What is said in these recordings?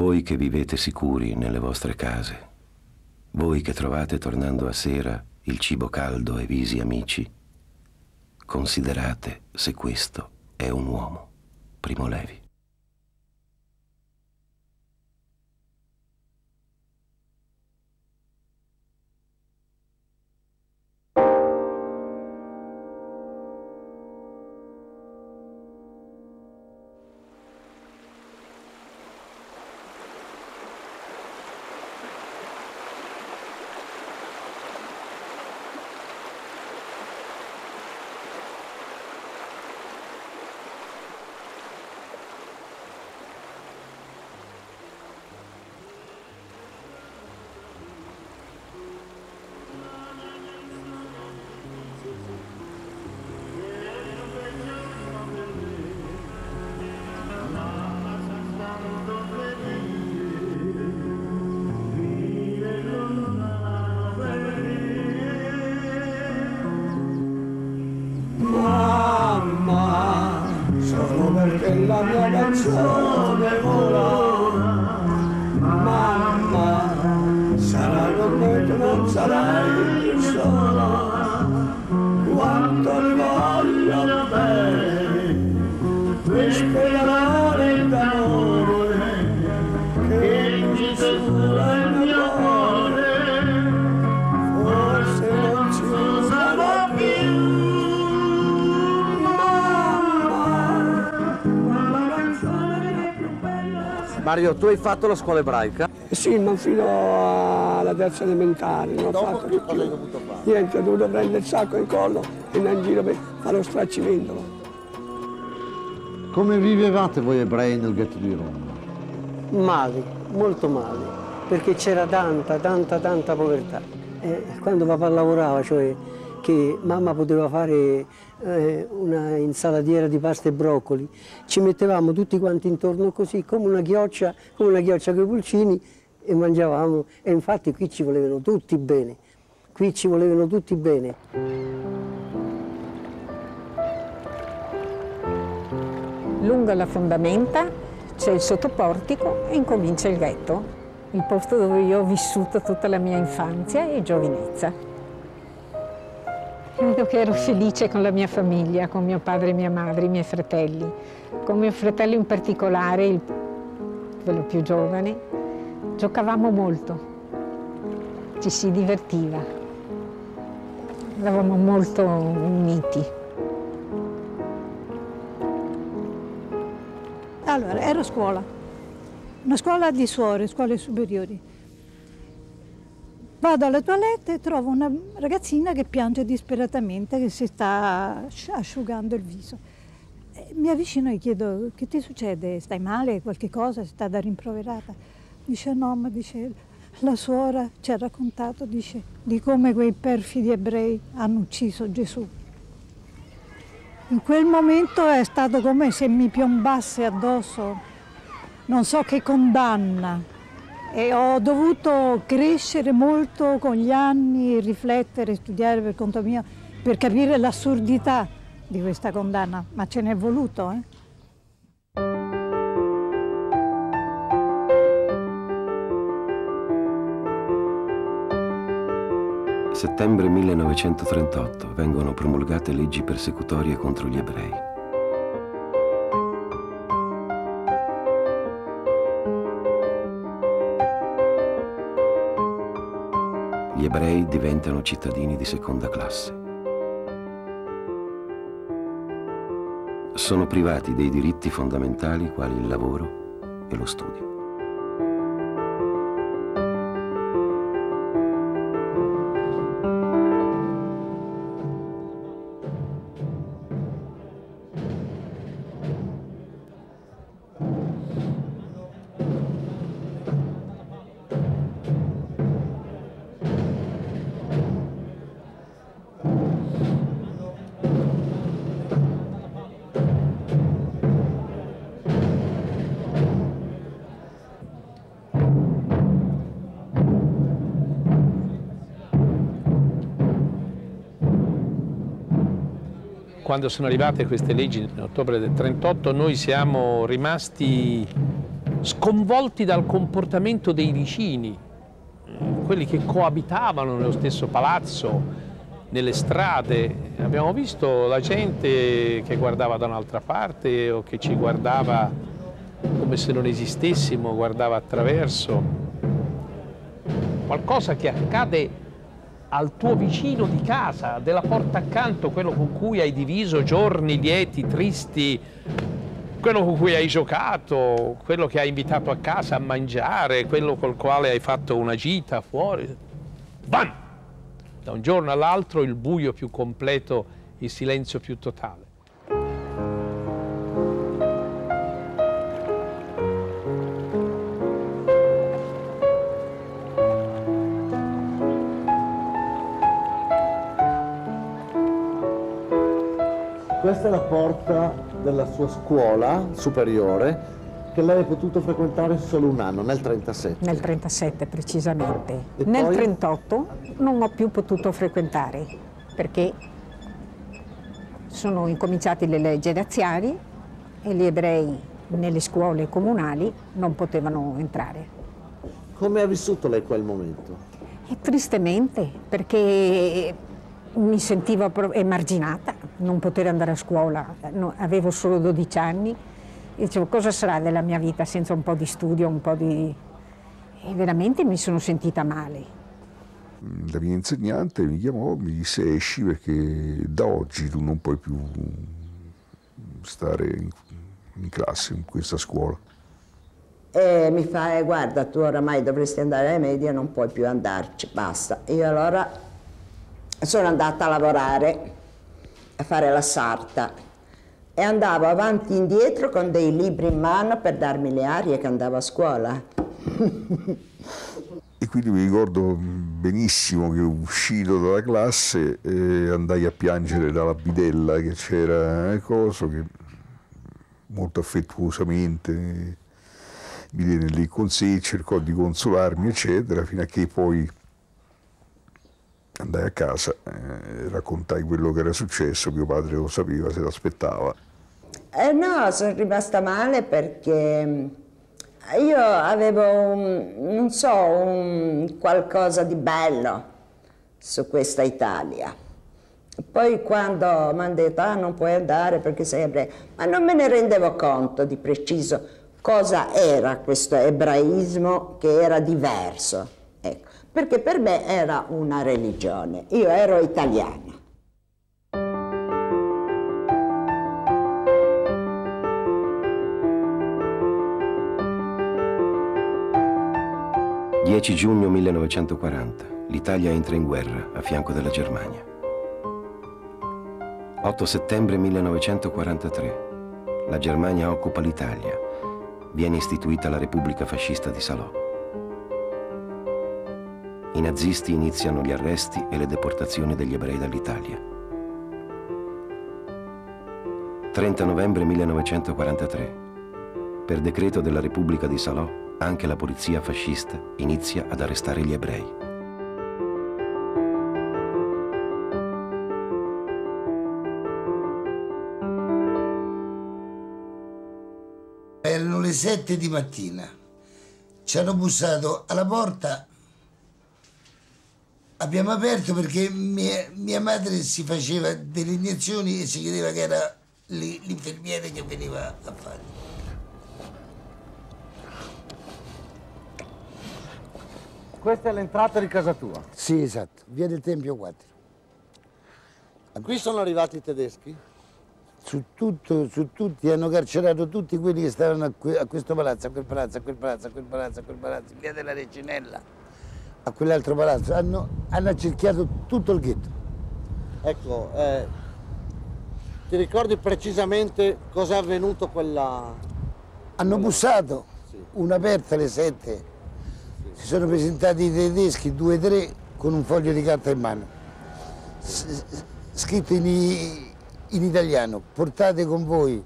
Voi che vivete sicuri nelle vostre case, voi che trovate tornando a sera il cibo caldo e visi amici, considerate se questo è un uomo. Primo Levi. Fatto la scuola ebraica? Sì, ma fino alla terza elementare. Non ho Dopo fatto che cosa più. hai dovuto fare? Niente, ho dovuto prendere il sacco in collo e andare in giro per fare lo straccimentolo. Come vivevate voi ebrei nel ghetto di Roma? Male, molto male, perché c'era tanta, tanta, tanta povertà. E quando papà lavorava, cioè che mamma poteva fare eh, una insalatiera di pasta e broccoli, ci mettevamo tutti quanti intorno così, come una chioccia, come una chioccia con i pulcini e mangiavamo. E infatti qui ci volevano tutti bene, qui ci volevano tutti bene. Lungo la fondamenta c'è il sottoportico e incomincia il ghetto, il posto dove io ho vissuto tutta la mia infanzia e giovinezza. Credo che ero felice con la mia famiglia, con mio padre e mia madre, i miei fratelli. Con mio fratello in particolare, il, quello più giovane, giocavamo molto, ci si divertiva, eravamo molto uniti. Allora, ero a scuola, una scuola di suore, scuole superiori. Vado alle toilette e trovo una ragazzina che piange disperatamente, che si sta asci- asciugando il viso. Mi avvicino e chiedo, che ti succede? Stai male? Qualche cosa? Sei stata rimproverata? Dice no, ma dice, la suora ci ha raccontato, dice, di come quei perfidi ebrei hanno ucciso Gesù. In quel momento è stato come se mi piombasse addosso, non so che condanna. E ho dovuto crescere molto con gli anni, riflettere, studiare per conto mio, per capire l'assurdità di questa condanna, ma ce n'è voluto. Eh? Settembre 1938 vengono promulgate leggi persecutorie contro gli ebrei. Ebrei diventano cittadini di seconda classe. Sono privati dei diritti fondamentali quali il lavoro e lo studio. Quando sono arrivate queste leggi in ottobre del 38 noi siamo rimasti sconvolti dal comportamento dei vicini, quelli che coabitavano nello stesso palazzo, nelle strade. Abbiamo visto la gente che guardava da un'altra parte o che ci guardava come se non esistessimo, guardava attraverso. Qualcosa che accade al tuo vicino di casa, della porta accanto, quello con cui hai diviso giorni lieti, tristi, quello con cui hai giocato, quello che hai invitato a casa a mangiare, quello col quale hai fatto una gita fuori. Bam! Da un giorno all'altro il buio più completo, il silenzio più totale. Questa è la porta della sua scuola superiore che lei ha potuto frequentare solo un anno, nel 37. Nel 37 precisamente. E Nel poi? 38 non ho più potuto frequentare perché sono incominciate le leggi razziali e gli ebrei nelle scuole comunali non potevano entrare. Come ha vissuto lei quel momento? E tristemente perché mi sentivo emarginata, non poter andare a scuola, No, avevo solo 12 anni e dicevo cosa sarà della mia vita senza un po' di studio, un po' di... E veramente mi sono sentita male. La mia insegnante mi chiamò, mi disse esci perché da oggi tu non puoi più stare in, in classe in questa scuola. E mi fa, eh, guarda, tu oramai dovresti andare alle medie, non puoi più andarci, basta. Io allora sono andata a lavorare, a fare la sarta e andavo avanti e indietro con dei libri in mano per darmi le arie che andavo a scuola. E quindi mi ricordo benissimo che uscito dalla classe eh, andai a piangere dalla bidella che c'era eh, coso che molto affettuosamente mi tenne lì con sé, cercò di consolarmi eccetera fino a che poi andai a casa e raccontai quello che era successo, mio padre lo sapeva, se l'aspettava. Eh no, sono rimasta male perché io avevo, un, non so, un qualcosa di bello su questa Italia. Poi quando mi hanno detto, ah non puoi andare perché sei ebreo, ma non me ne rendevo conto di preciso cosa era questo ebraismo che era diverso. Perché per me era una religione, io ero italiana. 10 giugno 1940. L'Italia entra in guerra a fianco della Germania. 8 settembre 1943. La Germania occupa l'Italia. Viene istituita la Repubblica fascista di Salò. I nazisti iniziano gli arresti e le deportazioni degli ebrei dall'Italia. 30 novembre 1943. Per decreto della Repubblica di Salò, anche la polizia fascista inizia ad arrestare gli ebrei. Erano le sette di mattina. Ci hanno bussato alla porta. Abbiamo aperto perché mia, mia madre si faceva delle iniezioni e si chiedeva che era l'infermiere che veniva a fare. Questa è l'entrata di casa tua. Sì, esatto, via del Tempio 4. Qui sono arrivati i tedeschi? Su, tutto, su tutti, hanno carcerato tutti quelli che stavano a, que- a questo palazzo, a quel palazzo, a quel palazzo, a quel palazzo, a quel palazzo, via della Recinella, a quell'altro palazzo. Hanno, hanno accerchiato tutto il ghetto. Ecco, eh, ti ricordi precisamente cosa è avvenuto quella... Hanno bussato, una aperta alle sette, si sono presentati i tedeschi, due o tre, con un foglio di carta in mano, S- scritto in, in italiano, portate con voi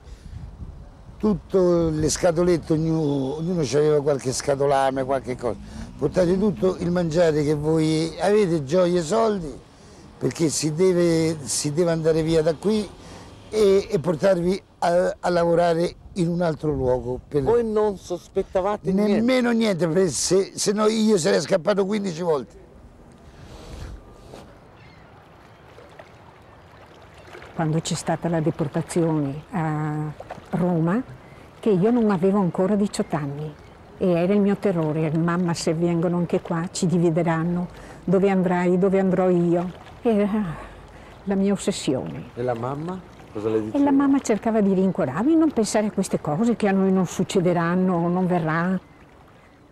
tutte le scatolette, ognuno, ognuno aveva qualche scatolame, qualche cosa, portate tutto il mangiare che voi avete, gioie, soldi, perché si deve, si deve andare via da qui e, e portarvi a, a lavorare in un altro luogo. Per... Voi non sospettavate niente? Nemmeno niente, per- se, se no io sarei scappato 15 volte. quando c'è stata la deportazione a Roma, che io non avevo ancora 18 anni e era il mio terrore, mamma se vengono anche qua ci divideranno, dove andrai, dove andrò io, era la mia ossessione. E la mamma? Cosa le diceva? E la mamma cercava di rincuorarmi, non pensare a queste cose che a noi non succederanno, non verrà.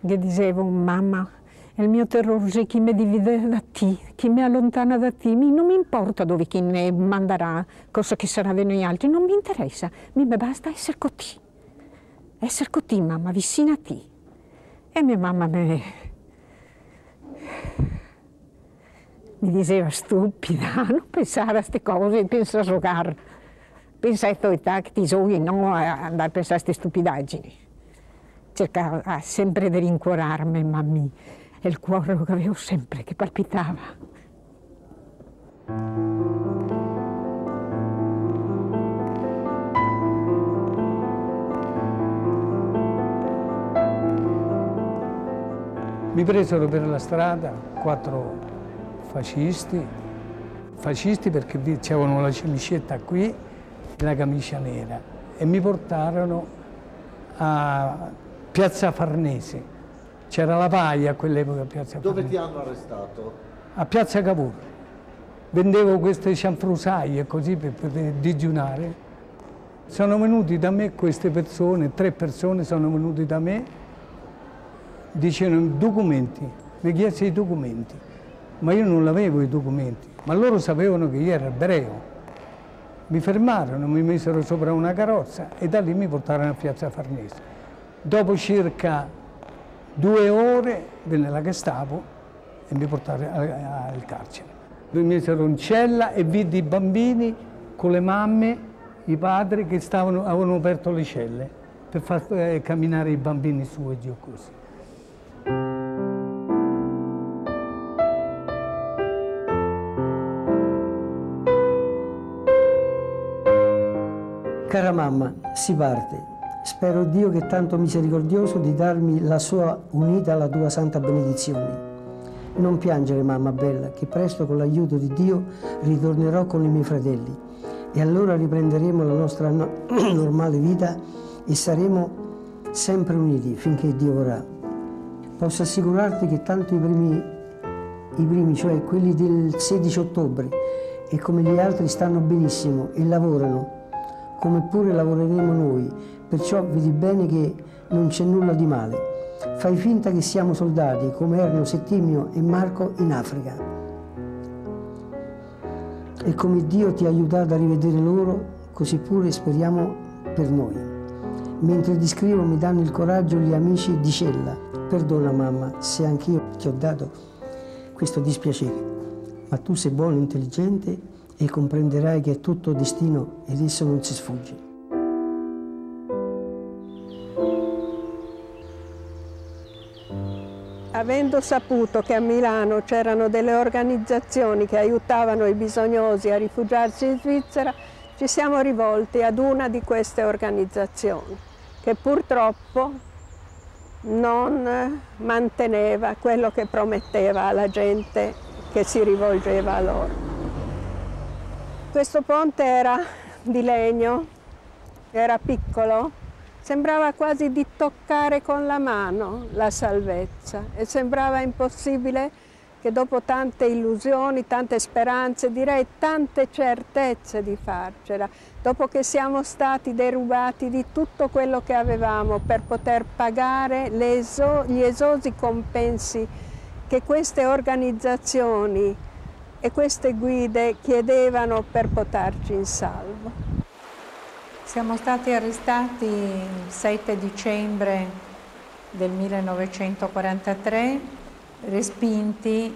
Che dicevo, mamma, il mio terrore chi mi divide da te, chi mi allontana da te, non mi importa dove chi ne manderà, cosa che sarà di noi altri, non mi interessa, mi basta essere con te. Essere con te, mamma, vicina a te. E mia mamma mi, mi diceva stupida, non pensare a queste cose, pensa a giocare. Pensa a età che ti giochi, non a andare a pensare a queste stupidaggini. Cercava ah, sempre di rincuorarmi, mamma, e il cuore che avevo sempre che palpitava. Mi presero per la strada quattro fascisti, fascisti perché c'avevano la camicetta qui e la camicia nera e mi portarono a Piazza Farnese. C'era la paglia a quell'epoca a Piazza Dove Farnese. ti hanno arrestato? A Piazza Cavour. Vendevo queste cianfrusaie così per poter digiunare. Sono venuti da me queste persone, tre persone sono venuti da me dicevano documenti, mi chiesero i documenti, ma io non avevo i documenti, ma loro sapevano che io ero ebreo. Mi fermarono, mi misero sopra una carrozza e da lì mi portarono a Piazza Farnese. Dopo circa due ore venne la Gestapo e mi portarono al carcere. Mi misero in cella e vidi i bambini con le mamme, i padri che stavano, avevano aperto le celle per far eh, camminare i bambini su e giù così. Cara mamma, si parte. Spero Dio che è tanto misericordioso di darmi la sua unita alla tua santa benedizione. Non piangere, mamma bella, che presto con l'aiuto di Dio ritornerò con i miei fratelli e allora riprenderemo la nostra no- normale vita e saremo sempre uniti finché Dio vorrà. Posso assicurarti che tanto i primi, i primi, cioè quelli del 16 ottobre, e come gli altri stanno benissimo e lavorano, come pure lavoreremo noi, perciò vedi bene che non c'è nulla di male. Fai finta che siamo soldati, come erano Settimio e Marco in Africa. E come Dio ti ha aiutato a rivedere loro, così pure speriamo per noi. Mentre ti scrivo mi danno il coraggio gli amici di Cella. Perdona mamma se anch'io ti ho dato questo dispiacere, ma tu sei buono e intelligente e comprenderai che è tutto destino ed esso non si sfugge. Avendo saputo che a Milano c'erano delle organizzazioni che aiutavano i bisognosi a rifugiarsi in Svizzera, ci siamo rivolti ad una di queste organizzazioni, che purtroppo non manteneva quello che prometteva alla gente che si rivolgeva a loro. Questo ponte era di legno, era piccolo, sembrava quasi di toccare con la mano la salvezza e sembrava impossibile che dopo tante illusioni, tante speranze, direi tante certezze di farcela, dopo che siamo stati derubati di tutto quello che avevamo per poter pagare gli esosi compensi che queste organizzazioni e queste guide chiedevano per portarci in salvo. Siamo stati arrestati il 7 dicembre del 1943, respinti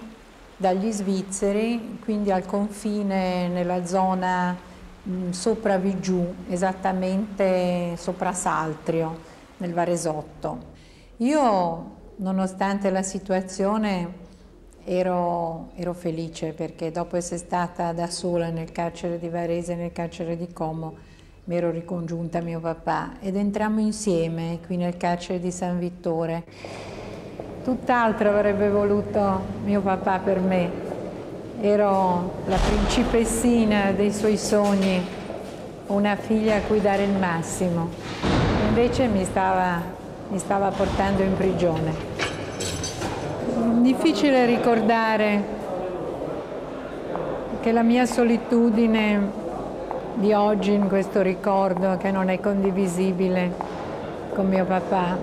dagli svizzeri, quindi al confine nella zona mh, sopra Vigiù, esattamente sopra Saltrio, nel Varesotto. Io, nonostante la situazione, ero, ero felice perché dopo essere stata da sola nel carcere di Varese e nel carcere di Como, mi ero ricongiunta a mio papà ed entrammo insieme qui nel carcere di San Vittore. Tutt'altro avrebbe voluto mio papà per me. Ero la principessina dei suoi sogni, una figlia a cui dare il massimo. Invece mi stava, mi stava portando in prigione. Difficile ricordare che la mia solitudine di oggi in questo ricordo che non è condivisibile con mio papà.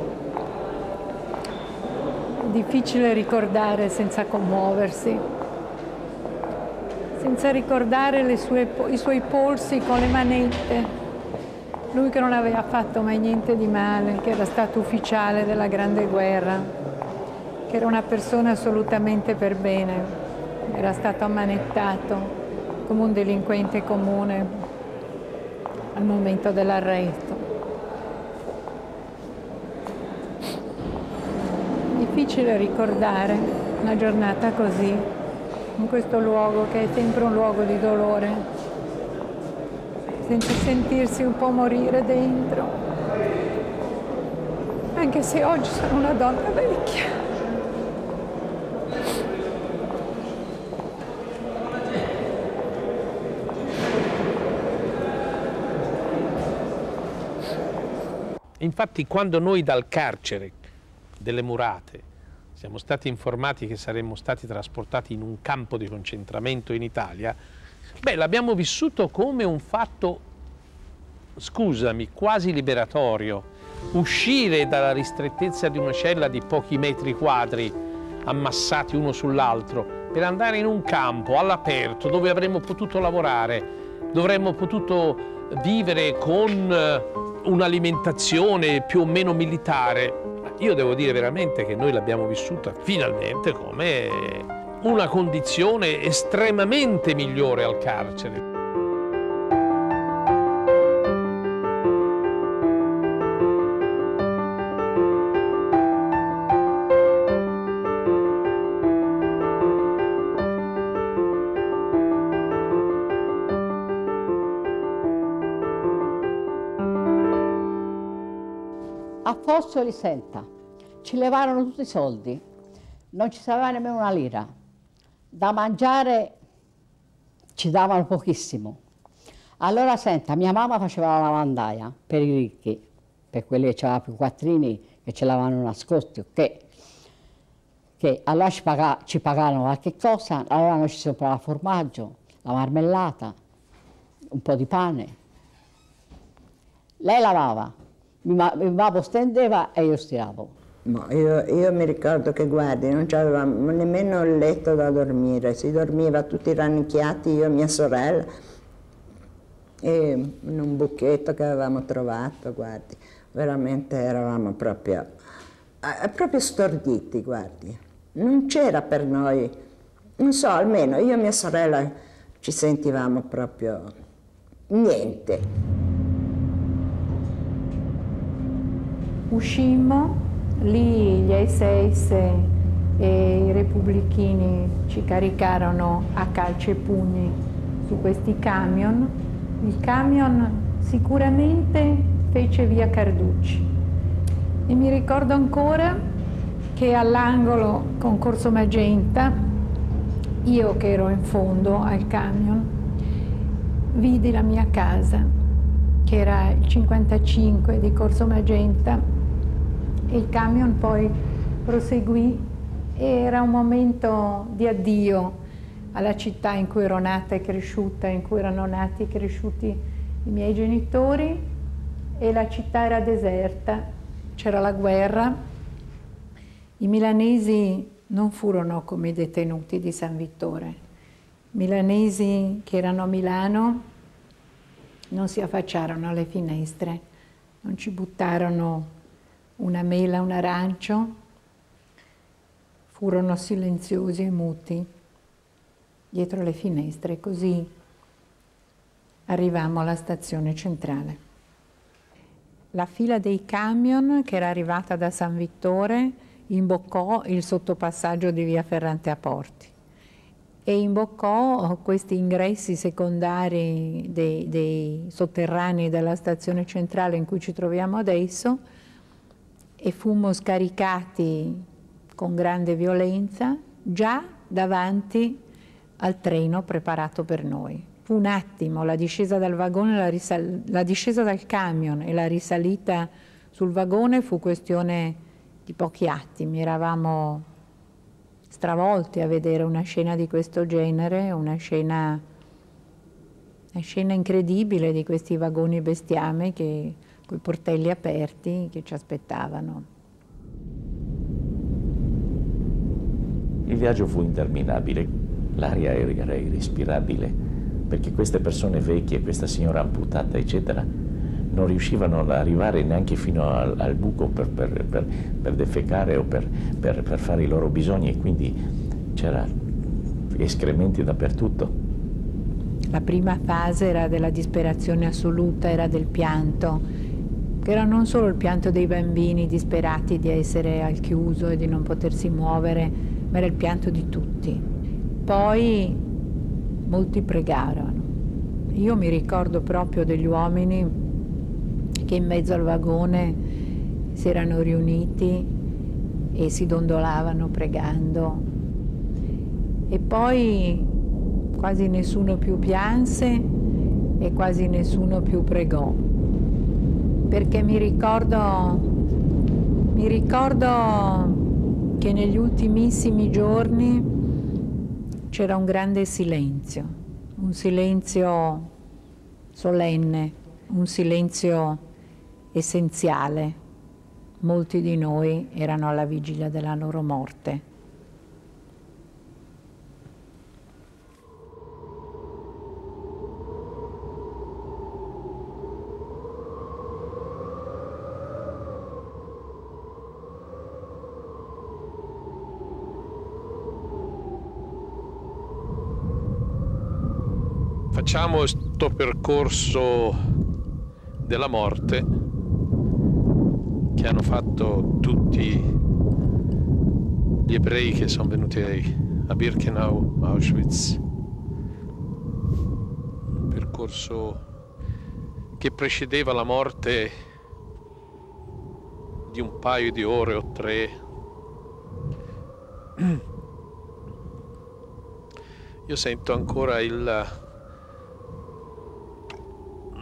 Difficile ricordare senza commuoversi, senza ricordare sue, i suoi polsi con le manette. Lui che non aveva fatto mai niente di male, che era stato ufficiale della Grande Guerra, che era una persona assolutamente per bene, era stato ammanettato come un delinquente comune al momento dell'arresto. Difficile ricordare una giornata così, in questo luogo che è sempre un luogo di dolore, senza sentirsi un po' morire dentro, anche se oggi sono una donna vecchia. Infatti quando noi dal carcere delle murate siamo stati informati che saremmo stati trasportati in un campo di concentramento in Italia, beh, l'abbiamo vissuto come un fatto, scusami, quasi liberatorio. Uscire dalla ristrettezza di una cella di pochi metri quadri, ammassati uno sull'altro, per andare in un campo all'aperto dove avremmo potuto lavorare, dovremmo potuto vivere con un'alimentazione più o meno militare. Io devo dire veramente che noi l'abbiamo vissuta finalmente come una condizione estremamente migliore al carcere. Fossoli, senta, ci levarono tutti i soldi, non ci sapeva nemmeno una lira. Da mangiare ci davano pochissimo. Allora, senta, mia mamma faceva la lavandaia per i ricchi, per quelli che avevano più quattrini che ce l'avevano nascosti, ok? Che allora ci, pagà, ci pagavano qualche cosa, allora noi ci comprava formaggio, la marmellata, un po' di pane. Lei lavava, mi, mi babbo stendeva e io stiravo. Io, io, mi ricordo che, guardi, non avevamo nemmeno il letto da dormire, si dormiva tutti rannicchiati, io e mia sorella, e in un buchetto che avevamo trovato, guardi, veramente eravamo proprio, eh, proprio storditi, guardi. Non c'era per noi, non so, almeno io e mia sorella ci sentivamo proprio niente. Uscimmo, lì gli SS e i repubblichini ci caricarono a calci e pugni su questi camion. Il camion sicuramente fece via Carducci. E mi ricordo ancora che all'angolo con Corso Magenta, io che ero in fondo al camion, vidi la mia casa, che era il 55 di Corso Magenta, il camion poi proseguì e era un momento di addio alla città in cui ero nata e cresciuta, in cui erano nati e cresciuti i miei genitori e la città era deserta, c'era la guerra. I milanesi non furono come i detenuti di San Vittore. I milanesi che erano a Milano non si affacciarono alle finestre, non ci buttarono una mela, un arancio, furono silenziosi e muti dietro le finestre, così arrivammo alla stazione centrale. La fila dei camion che era arrivata da San Vittore imboccò il sottopassaggio di via Ferrante a Porti e imboccò questi ingressi secondari dei, dei sotterranei della stazione centrale in cui ci troviamo adesso e fummo scaricati con grande violenza già davanti al treno preparato per noi. Fu un attimo la discesa dal vagone, la, la discesa dal camion e la risalita sul vagone fu questione di pochi attimi, eravamo stravolti a vedere una scena di questo genere, una scena, una scena incredibile di questi vagoni bestiame che, con i portelli aperti che ci aspettavano. Il viaggio fu interminabile, l'aria era irrespirabile perché queste persone vecchie, questa signora amputata, eccetera, non riuscivano ad arrivare neanche fino al, al buco per, per, per, per, defecare o per, fare i loro bisogni e quindi c'era escrementi dappertutto. La prima fase era della disperazione assoluta, era del pianto, che era non solo il pianto dei bambini disperati di essere al chiuso e di non potersi muovere, ma era il pianto di tutti. Poi molti pregarono. Io mi ricordo proprio degli uomini che in mezzo al vagone si erano riuniti e si dondolavano pregando. E poi quasi nessuno più pianse e quasi nessuno più pregò. Perché mi ricordo, mi ricordo che negli ultimissimi giorni c'era un grande silenzio, un silenzio solenne, un silenzio essenziale. Molti di noi erano alla vigilia della loro morte. Facciamo questo percorso della morte che hanno fatto tutti gli ebrei che sono venuti a Birkenau, Auschwitz. Un percorso che precedeva la morte di un paio di ore o tre. Io sento ancora il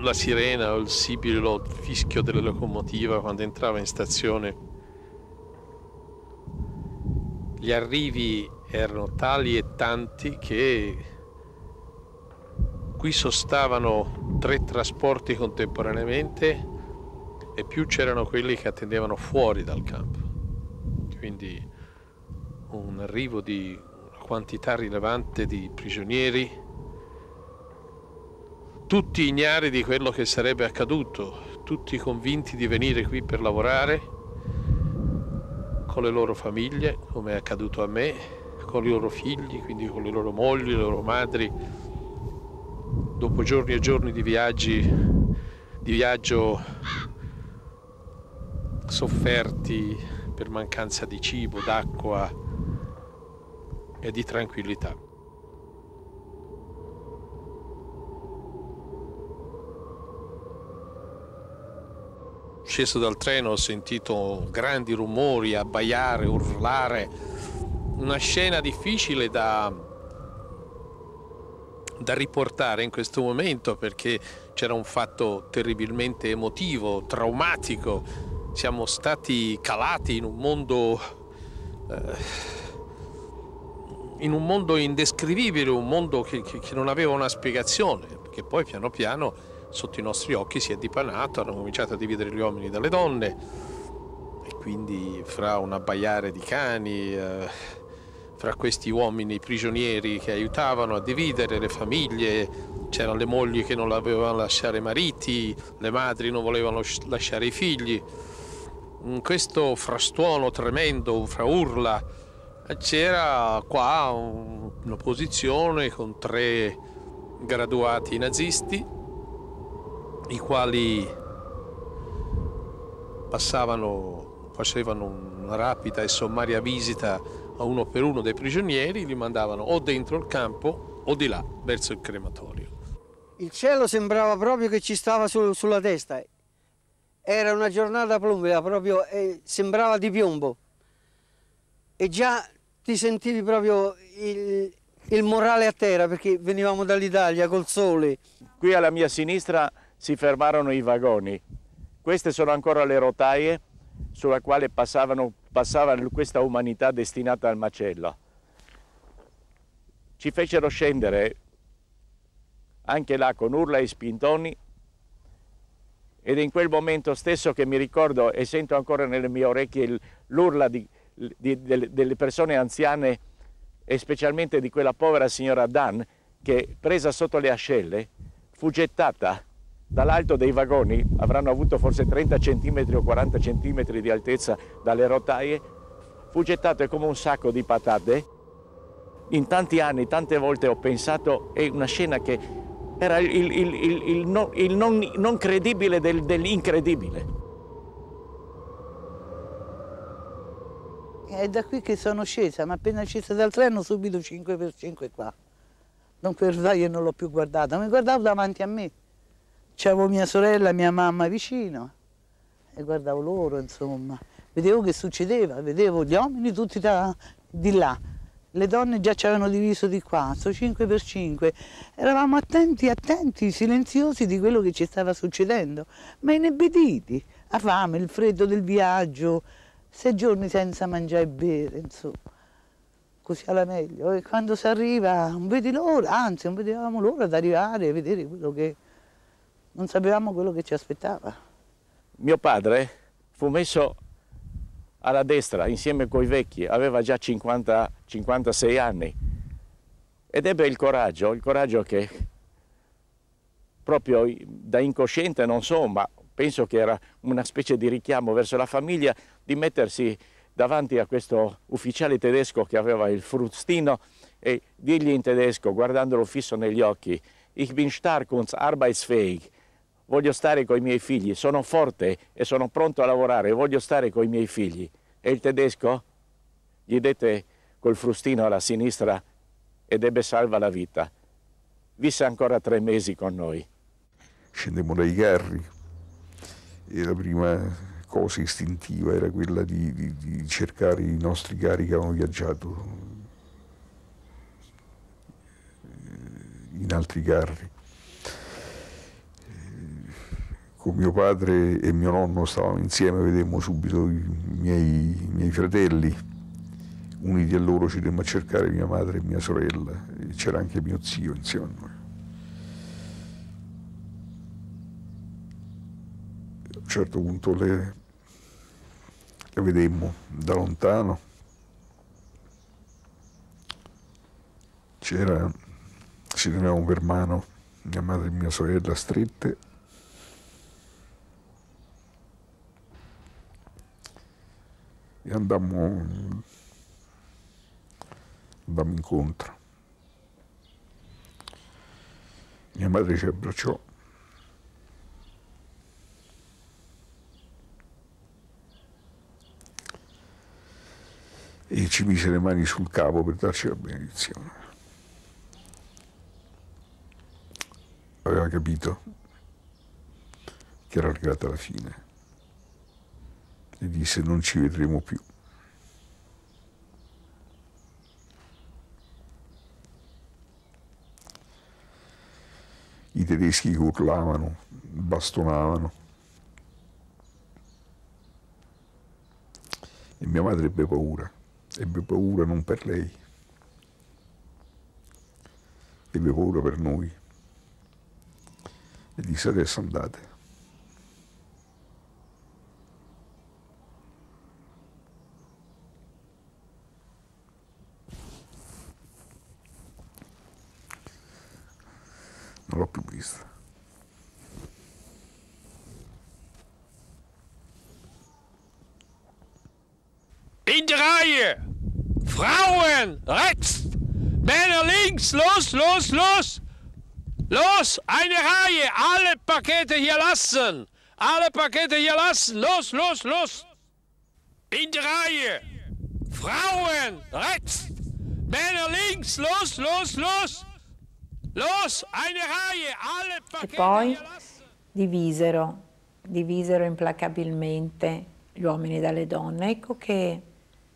la sirena o il sibilo, il fischio della locomotiva quando entrava in stazione. Gli arrivi erano tali e tanti che qui sostavano tre trasporti contemporaneamente e più c'erano quelli che attendevano fuori dal campo. Quindi un arrivo di una quantità rilevante di prigionieri tutti ignari di quello che sarebbe accaduto, tutti convinti di venire qui per lavorare con le loro famiglie, come è accaduto a me, con i loro figli, quindi con le loro mogli, le loro madri. Dopo giorni e giorni di viaggi, di viaggio sofferti per mancanza di cibo, d'acqua e di tranquillità. Sceso dal treno ho sentito grandi rumori, abbaiare, urlare, una scena difficile da, da riportare in questo momento perché c'era un fatto terribilmente emotivo, traumatico. Siamo stati calati in un mondo, eh, in un mondo indescrivibile, un mondo che, che, che non aveva una spiegazione, perché poi piano piano sotto i nostri occhi si è dipanato, hanno cominciato a dividere gli uomini dalle donne e quindi fra un abbaiare di cani, eh, fra questi uomini prigionieri che aiutavano a dividere le famiglie, c'erano le mogli che non volevano lasciare i mariti, le madri non volevano lasciare i figli. In questo frastuono tremendo, fra urla, c'era qua un'opposizione con tre graduati nazisti i quali passavano, facevano una rapida e sommaria visita a uno per uno dei prigionieri, li mandavano o dentro il campo o di là, verso il crematorio. Il cielo sembrava proprio che ci stava sul, sulla testa. Era una giornata plumbea, proprio, eh, sembrava di piombo. E già ti sentivi proprio il, il morale a terra perché venivamo dall'Italia col sole. Qui alla mia sinistra si fermarono i vagoni. Queste sono ancora le rotaie sulla quale passavano, passava questa umanità destinata al macello. Ci fecero scendere anche là con urla e spintoni ed in quel momento stesso che mi ricordo e sento ancora nelle mie orecchie l'urla delle persone anziane e specialmente di quella povera signora Dan che presa sotto le ascelle fu gettata dall'alto dei vagoni, avranno avuto forse 30 cm o 40 cm di altezza dalle rotaie, fu gettata come un sacco di patate. In tanti anni, tante volte ho pensato, è una scena che era il, il, il, il non, non, non, credibile del, dell'incredibile. È da qui che sono scesa, ma appena scesa dal treno subito 5x5 qua. Per io non l'ho più guardata, mi guardavo davanti a me. C'avevo mia sorella e mia mamma vicino e guardavo loro, insomma. Vedevo che succedeva, vedevo gli uomini tutti da, di là. Le donne già ci avevano diviso di qua, so 5 per 5. Eravamo attenti, attenti, silenziosi di quello che ci stava succedendo, ma inebetiti. La fame, il freddo del viaggio, sei giorni senza mangiare e bere, insomma. Così alla meglio. E quando si arriva, non vedi l'ora, anzi, non vedevamo l'ora di arrivare e vedere quello che non sapevamo quello che ci aspettava. Mio padre fu messo alla destra insieme coi vecchi, aveva già 50, 56 anni ed ebbe il coraggio, il coraggio che proprio da incosciente, non so, ma penso che era una specie di richiamo verso la famiglia, di mettersi davanti a questo ufficiale tedesco che aveva il frustino e dirgli in tedesco, guardandolo fisso negli occhi, Ich bin stark und arbeitsfähig, voglio stare con i miei figli, sono forte e sono pronto a lavorare, voglio stare con i miei figli. E il tedesco gli dette col frustino alla sinistra ed ebbe salva la vita. Visse ancora tre mesi con noi. Scendemmo dai carri e la prima cosa istintiva era quella di, di, di cercare i nostri cari che avevano viaggiato in altri carri con mio padre e mio nonno stavamo insieme, vedemmo subito i miei, i miei fratelli, uniti a loro ci andemmo a cercare mia madre e mia sorella, e c'era anche mio zio insieme a noi. A un certo punto le, le vedemmo da lontano, c'era, si tenevano per mano mia madre e mia sorella strette e andammo, andammo incontro. Mia madre ci abbracciò. E ci mise le mani sul capo per darci la benedizione. Aveva capito che era arrivata la fine e disse non ci vedremo più. I tedeschi urlavano, bastonavano. E mia madre ebbe paura, ebbe paura non per lei, ebbe paura per noi. E disse adesso andate. Vista. In die Reihe! Frauen rechts! Männer links! Los, los, los! Los! Eine Reihe! Alle Pakete hier lassen! Alle Pakete hier lassen! Los, los, los! In die Reihe! Frauen rechts, Männer links, los, los, los! E poi divisero, divisero implacabilmente gli uomini dalle donne. Ecco che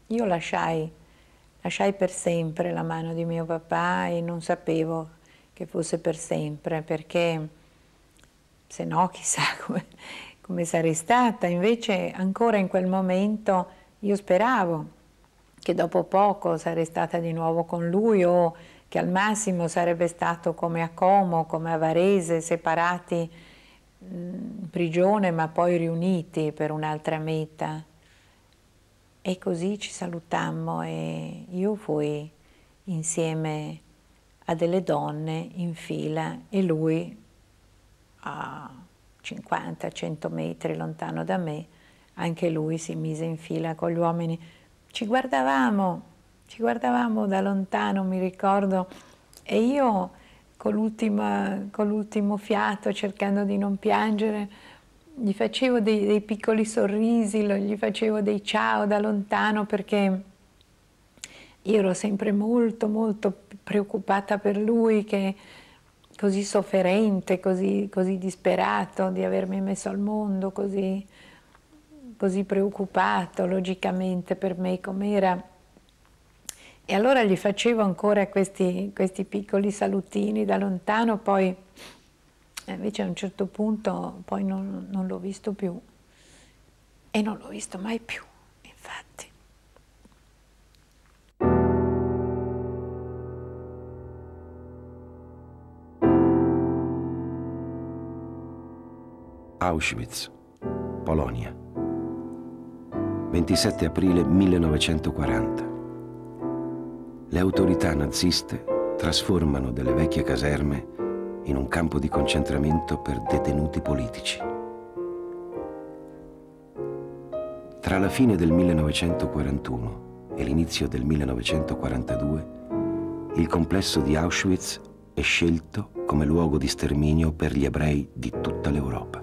io lasciai, lasciai per sempre la mano di mio papà e non sapevo che fosse per sempre, perché se no chissà come, come sarei stata. Invece ancora in quel momento io speravo che dopo poco sarei stata di nuovo con lui o che al massimo sarebbe stato come a Como, come a Varese, separati in prigione ma poi riuniti per un'altra meta. E così ci salutammo e io fui insieme a delle donne in fila e lui a 50-100 metri lontano da me, anche lui si mise in fila con gli uomini. Ci guardavamo, ci guardavamo da lontano, mi ricordo, e io con l'ultimo fiato, cercando di non piangere, gli facevo dei, dei piccoli sorrisi, gli facevo dei ciao da lontano perché io ero sempre molto, molto preoccupata per lui, che così sofferente, così, così disperato di avermi messo al mondo, così, così preoccupato logicamente per me com'era. E allora gli facevo ancora questi, questi piccoli salutini da lontano, poi invece a un certo punto poi non, non l'ho visto più e non l'ho visto mai più, infatti. Auschwitz, Polonia. 27 aprile 1940. Le autorità naziste trasformano delle vecchie caserme in un campo di concentramento per detenuti politici. Tra la fine del 1941 e l'inizio del 1942, il complesso di Auschwitz è scelto come luogo di sterminio per gli ebrei di tutta l'Europa.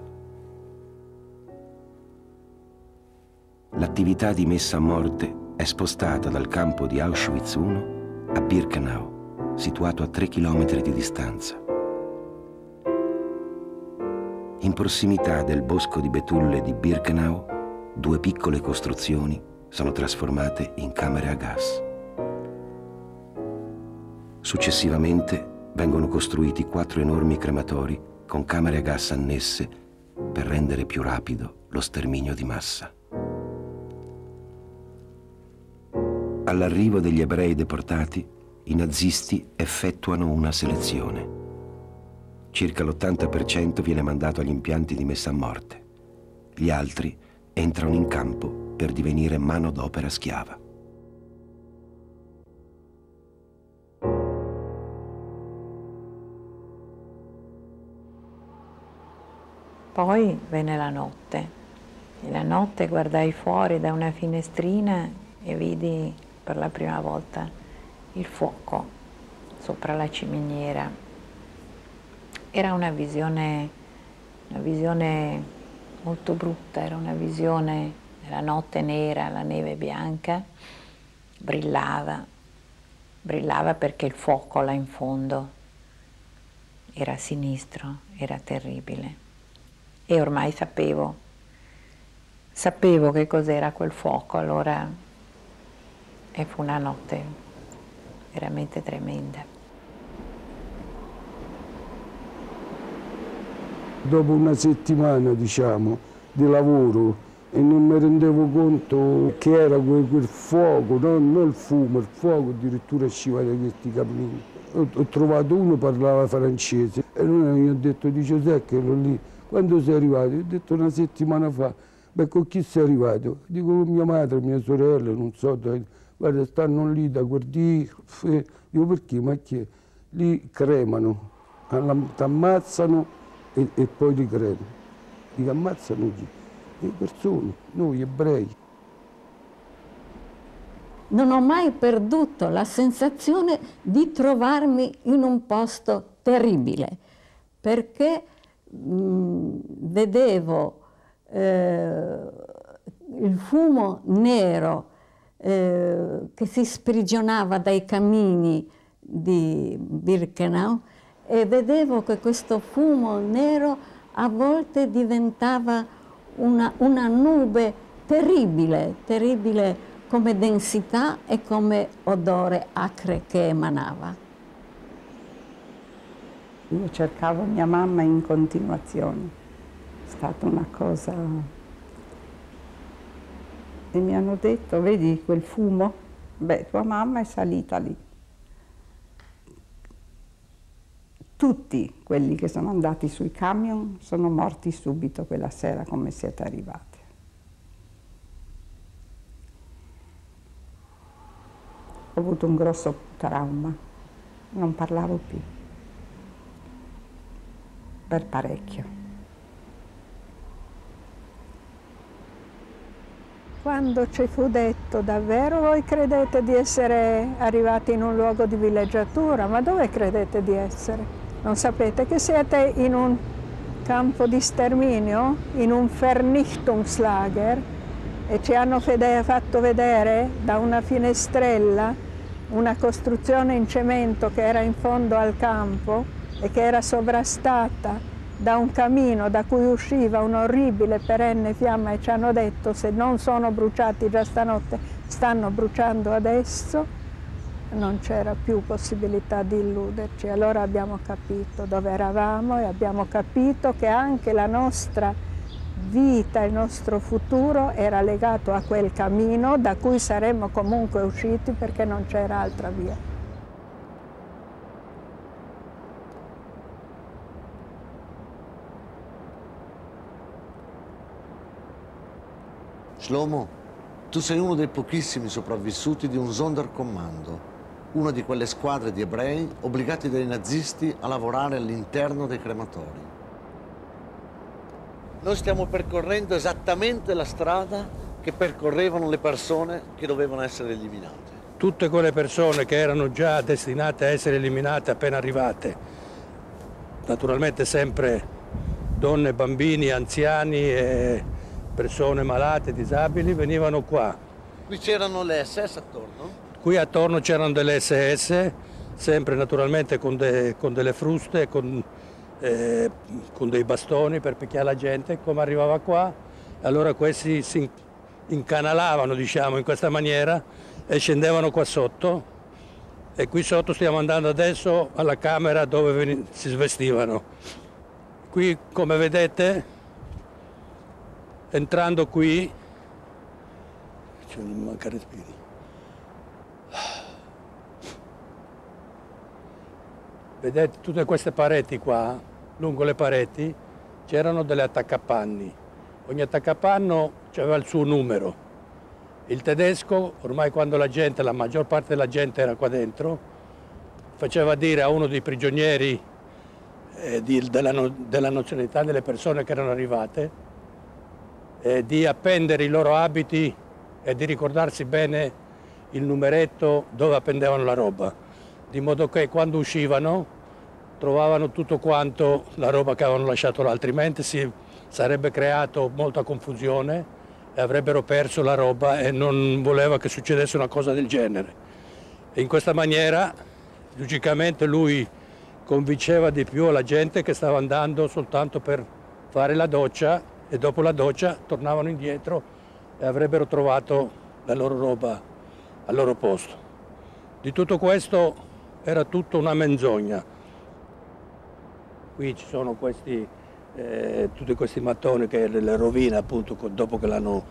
L'attività di messa a morte è spostata dal campo di Auschwitz I a Birkenau, situato a 3 km di distanza. In prossimità del bosco di betulle di Birkenau, due piccole costruzioni sono trasformate in camere a gas. Successivamente vengono costruiti quattro enormi crematori con camere a gas annesse per rendere più rapido lo sterminio di massa. All'arrivo degli ebrei deportati, i nazisti effettuano una selezione. Circa l'80% viene mandato agli impianti di messa a morte. Gli altri entrano in campo per divenire manodopera schiava. Poi venne la notte e la notte guardai fuori da una finestrina e vidi per la prima volta il fuoco sopra la ciminiera. Era una visione, una visione molto brutta, era una visione della notte nera, la neve bianca, brillava, brillava perché il fuoco là in fondo era sinistro, era terribile. E ormai sapevo, sapevo che cos'era quel fuoco, allora e fu una notte veramente tremenda. Dopo una settimana, diciamo, di lavoro e non mi rendevo conto che era quel, quel fuoco, no? non il fumo, il fuoco addirittura usciva da questi cammini. Ho, ho, trovato uno che parlava francese e lui mi ha detto, sai che ero lì, quando sei arrivato? Ho detto una settimana fa, beh con chi sei arrivato? Dico con mia madre, mia sorella, non so, guarda stanno lì da guardire, io perché? Ma che? Li cremano, ti ammazzano e, e, poi li cremano. Li ammazzano chi? Le persone, noi ebrei. Non ho mai perduto la sensazione di trovarmi in un posto terribile, perché mh, vedevo eh, il fumo nero eh, che si sprigionava dai camini di Birkenau e vedevo che questo fumo nero a volte diventava una, una nube terribile, terribile come densità e come odore acre che emanava. Io cercavo mia mamma in continuazione, è stata una cosa... E mi hanno detto, vedi quel fumo? Beh, tua mamma è salita lì. Tutti quelli che sono andati sui camion sono morti subito quella sera come siete arrivati. Ho avuto un grosso trauma, non parlavo più per parecchio. Quando ci fu detto davvero voi credete di essere arrivati in un luogo di villeggiatura, ma dove credete di essere? Non sapete che siete in un campo di sterminio, in un Vernichtungslager e ci hanno fatto vedere da una finestrella una costruzione in cemento che era in fondo al campo e che era sovrastata da un camino da cui usciva un'orribile perenne fiamma e ci hanno detto se non sono bruciati già stanotte stanno bruciando adesso, non c'era più possibilità di illuderci. Allora abbiamo capito dove eravamo e abbiamo capito che anche la nostra vita, il nostro futuro era legato a quel cammino da cui saremmo comunque usciti perché non c'era altra via. Shlomo, tu sei uno dei pochissimi sopravvissuti di un Sonderkommando, una di quelle squadre di ebrei obbligati dai nazisti a lavorare all'interno dei crematori. Noi stiamo percorrendo esattamente la strada che percorrevano le persone che dovevano essere eliminate. Tutte quelle persone che erano già destinate a essere eliminate appena arrivate, naturalmente sempre donne, bambini, anziani e persone malate, disabili, venivano qua. Qui c'erano le SS attorno? Qui attorno c'erano delle SS, sempre naturalmente con, de, con delle fruste, con, eh, con, dei bastoni per picchiare la gente, come arrivava qua. Allora questi si incanalavano, diciamo, in questa maniera e scendevano qua sotto. E qui sotto stiamo andando adesso alla camera dove si svestivano. Qui, come vedete, entrando qui, cioè non manca respiri. Vedete tutte queste pareti qua, lungo le pareti, c'erano delle attaccapanni. Ogni attaccapanno aveva il suo numero. Il tedesco, ormai quando la gente, la maggior parte della gente era qua dentro, faceva dire a uno dei prigionieri eh, di, della, della nazionalità delle persone che erano arrivate, eh, di appendere i loro abiti e di ricordarsi bene il numeretto dove appendevano la roba, di modo che quando uscivano trovavano tutto quanto la roba che avevano lasciato là, altrimenti si sarebbe creato molta confusione e avrebbero perso la roba e non voleva che succedesse una cosa del genere. E in questa maniera, logicamente, lui convinceva di più la gente che stava andando soltanto per fare la doccia e dopo la doccia tornavano indietro e avrebbero trovato la loro roba al loro posto. Di tutto questo era tutta una menzogna. Qui ci sono questi, eh, tutti questi mattoni che le rovine appunto dopo che l'hanno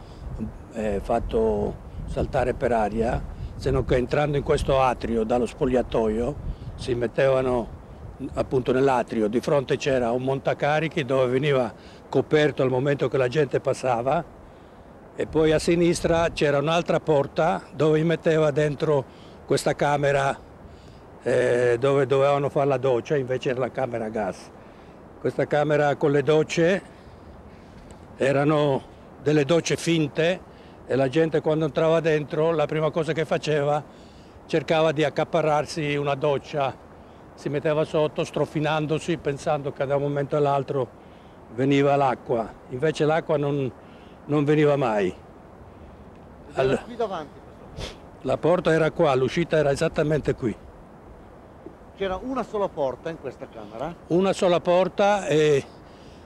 eh, fatto saltare per aria, se non che entrando in questo atrio dallo spogliatoio si mettevano appunto nell'atrio, di fronte c'era un montacarichi dove veniva coperto al momento che la gente passava e poi a sinistra c'era un'altra porta dove metteva dentro questa camera eh, dove dovevano fare la doccia, invece era la camera a gas. Questa camera con le docce erano delle docce finte e la gente quando entrava dentro la prima cosa che faceva cercava di accaparrarsi una doccia, si metteva sotto strofinandosi pensando che da un momento all'altro veniva l'acqua, invece l'acqua non, non, veniva mai. All... qui davanti La porta era qua, l'uscita era esattamente qui. C'era una sola porta in questa camera? Una sola porta e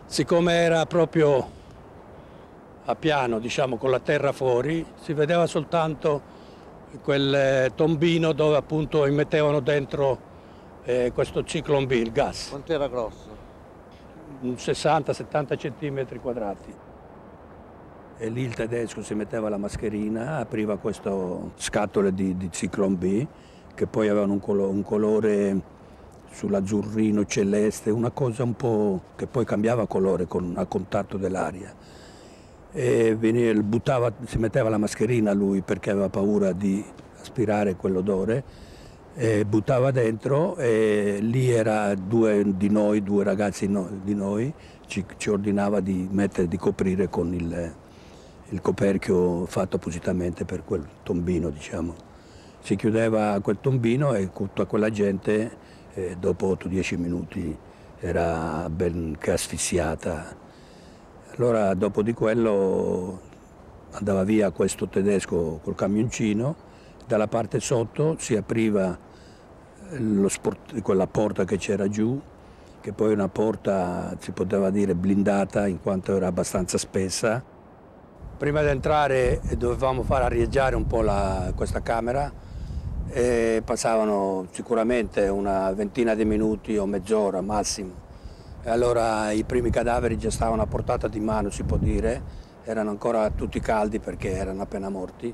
siccome era proprio a piano, diciamo, con la terra fuori, si vedeva soltanto quel eh, tombino dove appunto immettevano dentro eh, questo ciclone B, il gas. Quant'era grosso? 60-70 centimetri quadrati. E lì il tedesco si metteva la mascherina, apriva queste scatole di, di Ciclone B, che poi avevano un, colo, un colore sull'azzurrino celeste, una cosa un po' che poi cambiava colore con, a contatto dell'aria. E veniva, buttava, si metteva la mascherina lui perché aveva paura di aspirare quell'odore, e buttava dentro e lì era due di noi, due ragazzi no, di noi, ci, ci, ordinava di, mettere, di coprire con il, il coperchio fatto appositamente per quel tombino, diciamo. Si chiudeva quel tombino e tutta quella gente eh, dopo 8-10 minuti era ben che asfissiata. Allora dopo di quello andava via questo tedesco col camioncino, dalla parte sotto si apriva sport, quella porta che c'era giù, che poi è una porta, si poteva dire, blindata in quanto era abbastanza spessa. Prima di entrare dovevamo far arieggiare un po' la, questa camera e passavano sicuramente una ventina di minuti o mezz'ora massimo. E allora i primi cadaveri già stavano a portata di mano, si può dire, erano ancora tutti caldi perché erano appena morti.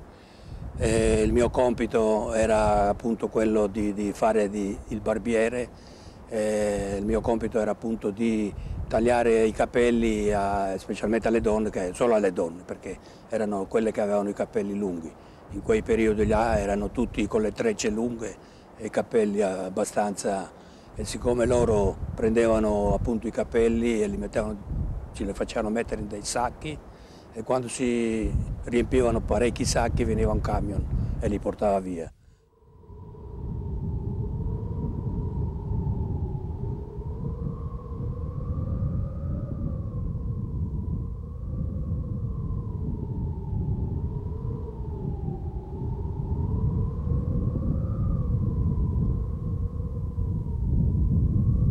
E il mio compito era appunto quello di, di fare di, il barbiere, e il mio compito era appunto di tagliare i capelli a, specialmente alle donne, solo alle donne, perché erano quelle che avevano i capelli lunghi. In quei periodi là erano tutti con le trecce lunghe e i capelli abbastanza... E siccome loro prendevano appunto i capelli e li mettevano, ce li facevano mettere in dei sacchi e quando si riempivano parecchi sacchi veniva un camion e li portava via.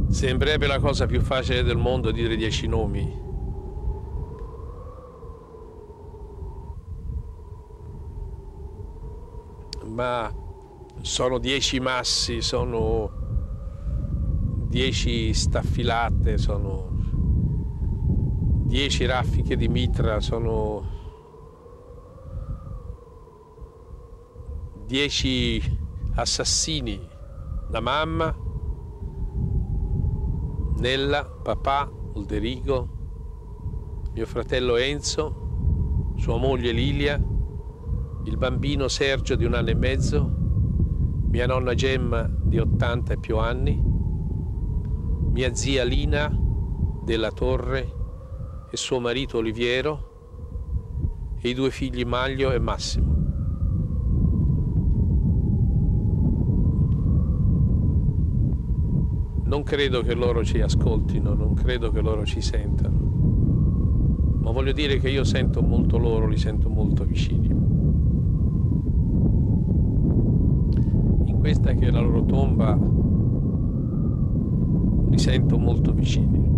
Sembrerebbe la cosa più facile del mondo dire dieci nomi. Ma sono dieci massi, sono dieci staffilate, sono dieci raffiche di mitra, sono dieci assassini, la mamma, Nella, papà, Ulderigo, mio fratello Enzo, sua moglie Lilia, il bambino Sergio di un anno e mezzo, mia nonna Gemma di 80 e più anni, mia zia Lina della Torre e suo marito Oliviero e i due figli Maglio e Massimo. Non credo che loro ci ascoltino, non credo che loro ci sentano, ma voglio dire che io sento molto loro, li sento molto vicini. In questa che è la loro tomba li sento molto vicini.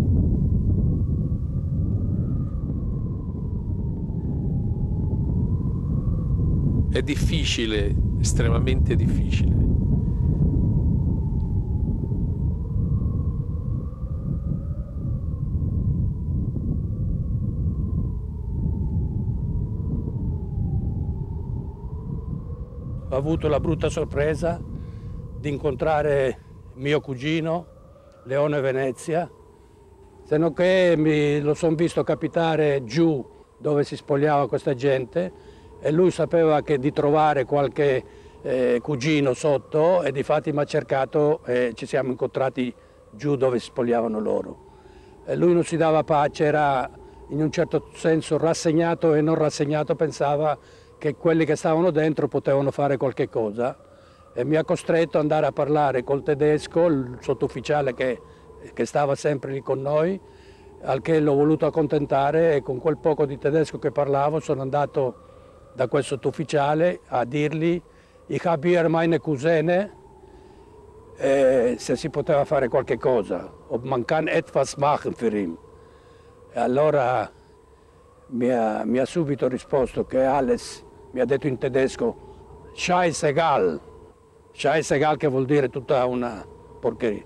È difficile, estremamente difficile. ho avuto la brutta sorpresa di incontrare mio cugino, Leone Venezia, se non che mi, lo sono visto capitare giù dove si spogliava questa gente e lui sapeva che di trovare qualche eh, cugino sotto e difatti mi ha cercato e ci siamo incontrati giù dove si spogliavano loro. E lui non si dava pace, era in un certo senso rassegnato e non rassegnato, pensava che quelli che stavano dentro potevano fare qualche cosa e mi ha costretto ad andare a parlare col tedesco, il sottufficiale che, che stava sempre lì con noi, al che l'ho voluto accontentare e con quel poco di tedesco che parlavo sono andato da quel sottufficiale a dirgli Ich habe hier meine Cousine, eh, se si poteva fare qualche cosa, ob man kann etwas machen für ihn. E allora mi ha, mi ha subito risposto che Alex mi ha detto in tedesco Scheißegal, Scheißegal che vuol dire tutta una porcheria.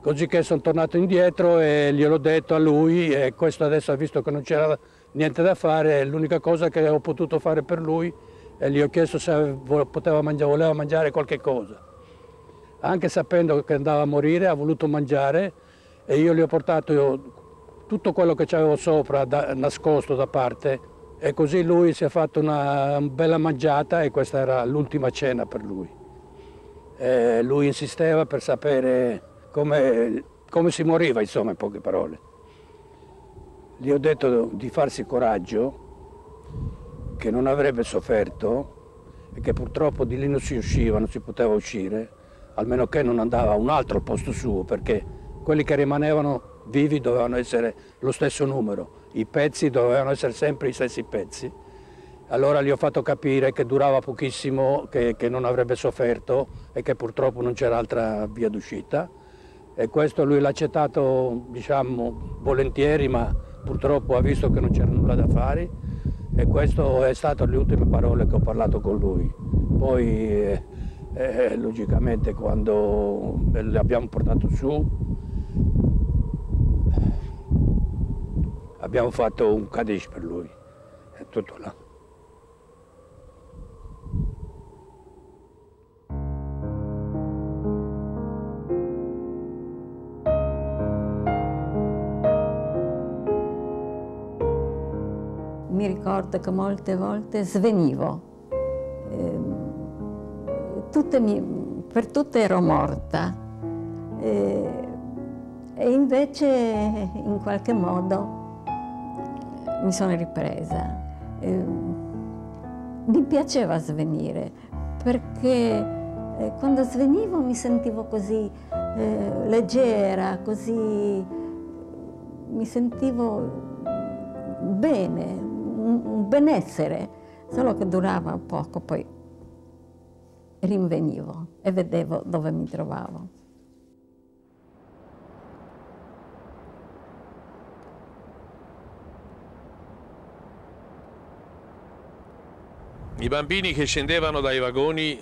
Così che sono tornato indietro e gliel'ho detto a lui e questo adesso ha visto che non c'era niente da fare, l'unica cosa che ho potuto fare per lui e gli ho chiesto se poteva mangiare, voleva mangiare qualche cosa. Anche sapendo che andava a morire ha voluto mangiare e io gli ho portato tutto quello che avevo sopra da, nascosto da parte e così lui si è fatto una bella mangiata e questa era l'ultima cena per lui. E lui insisteva per sapere come, come si moriva, insomma, in poche parole. Gli ho detto di farsi coraggio, che non avrebbe sofferto e che purtroppo di lì non si usciva, non si poteva uscire, almeno che non andava a un altro al posto suo, perché quelli che rimanevano vivi dovevano essere lo stesso numero i pezzi dovevano essere sempre i stessi pezzi. Allora gli ho fatto capire che durava pochissimo, che, che non avrebbe sofferto e che purtroppo non c'era altra via d'uscita. E questo lui l'ha accettato, diciamo, volentieri, ma purtroppo ha visto che non c'era nulla da fare. E queste è state le ultime parole che ho parlato con lui. Poi, eh, eh, logicamente, quando l'abbiamo portato su, abbiamo fatto un Kaddish per lui, è tutto là. Mi ricordo che molte volte svenivo, tutte mi, per tutte ero morta. E, e invece in qualche modo mi sono ripresa. Eh, mi piaceva svenire perché eh, quando svenivo mi sentivo così eh, leggera, così mi sentivo bene, un, benessere, solo che durava poco, poi rinvenivo e vedevo dove mi trovavo. I bambini che scendevano dai vagoni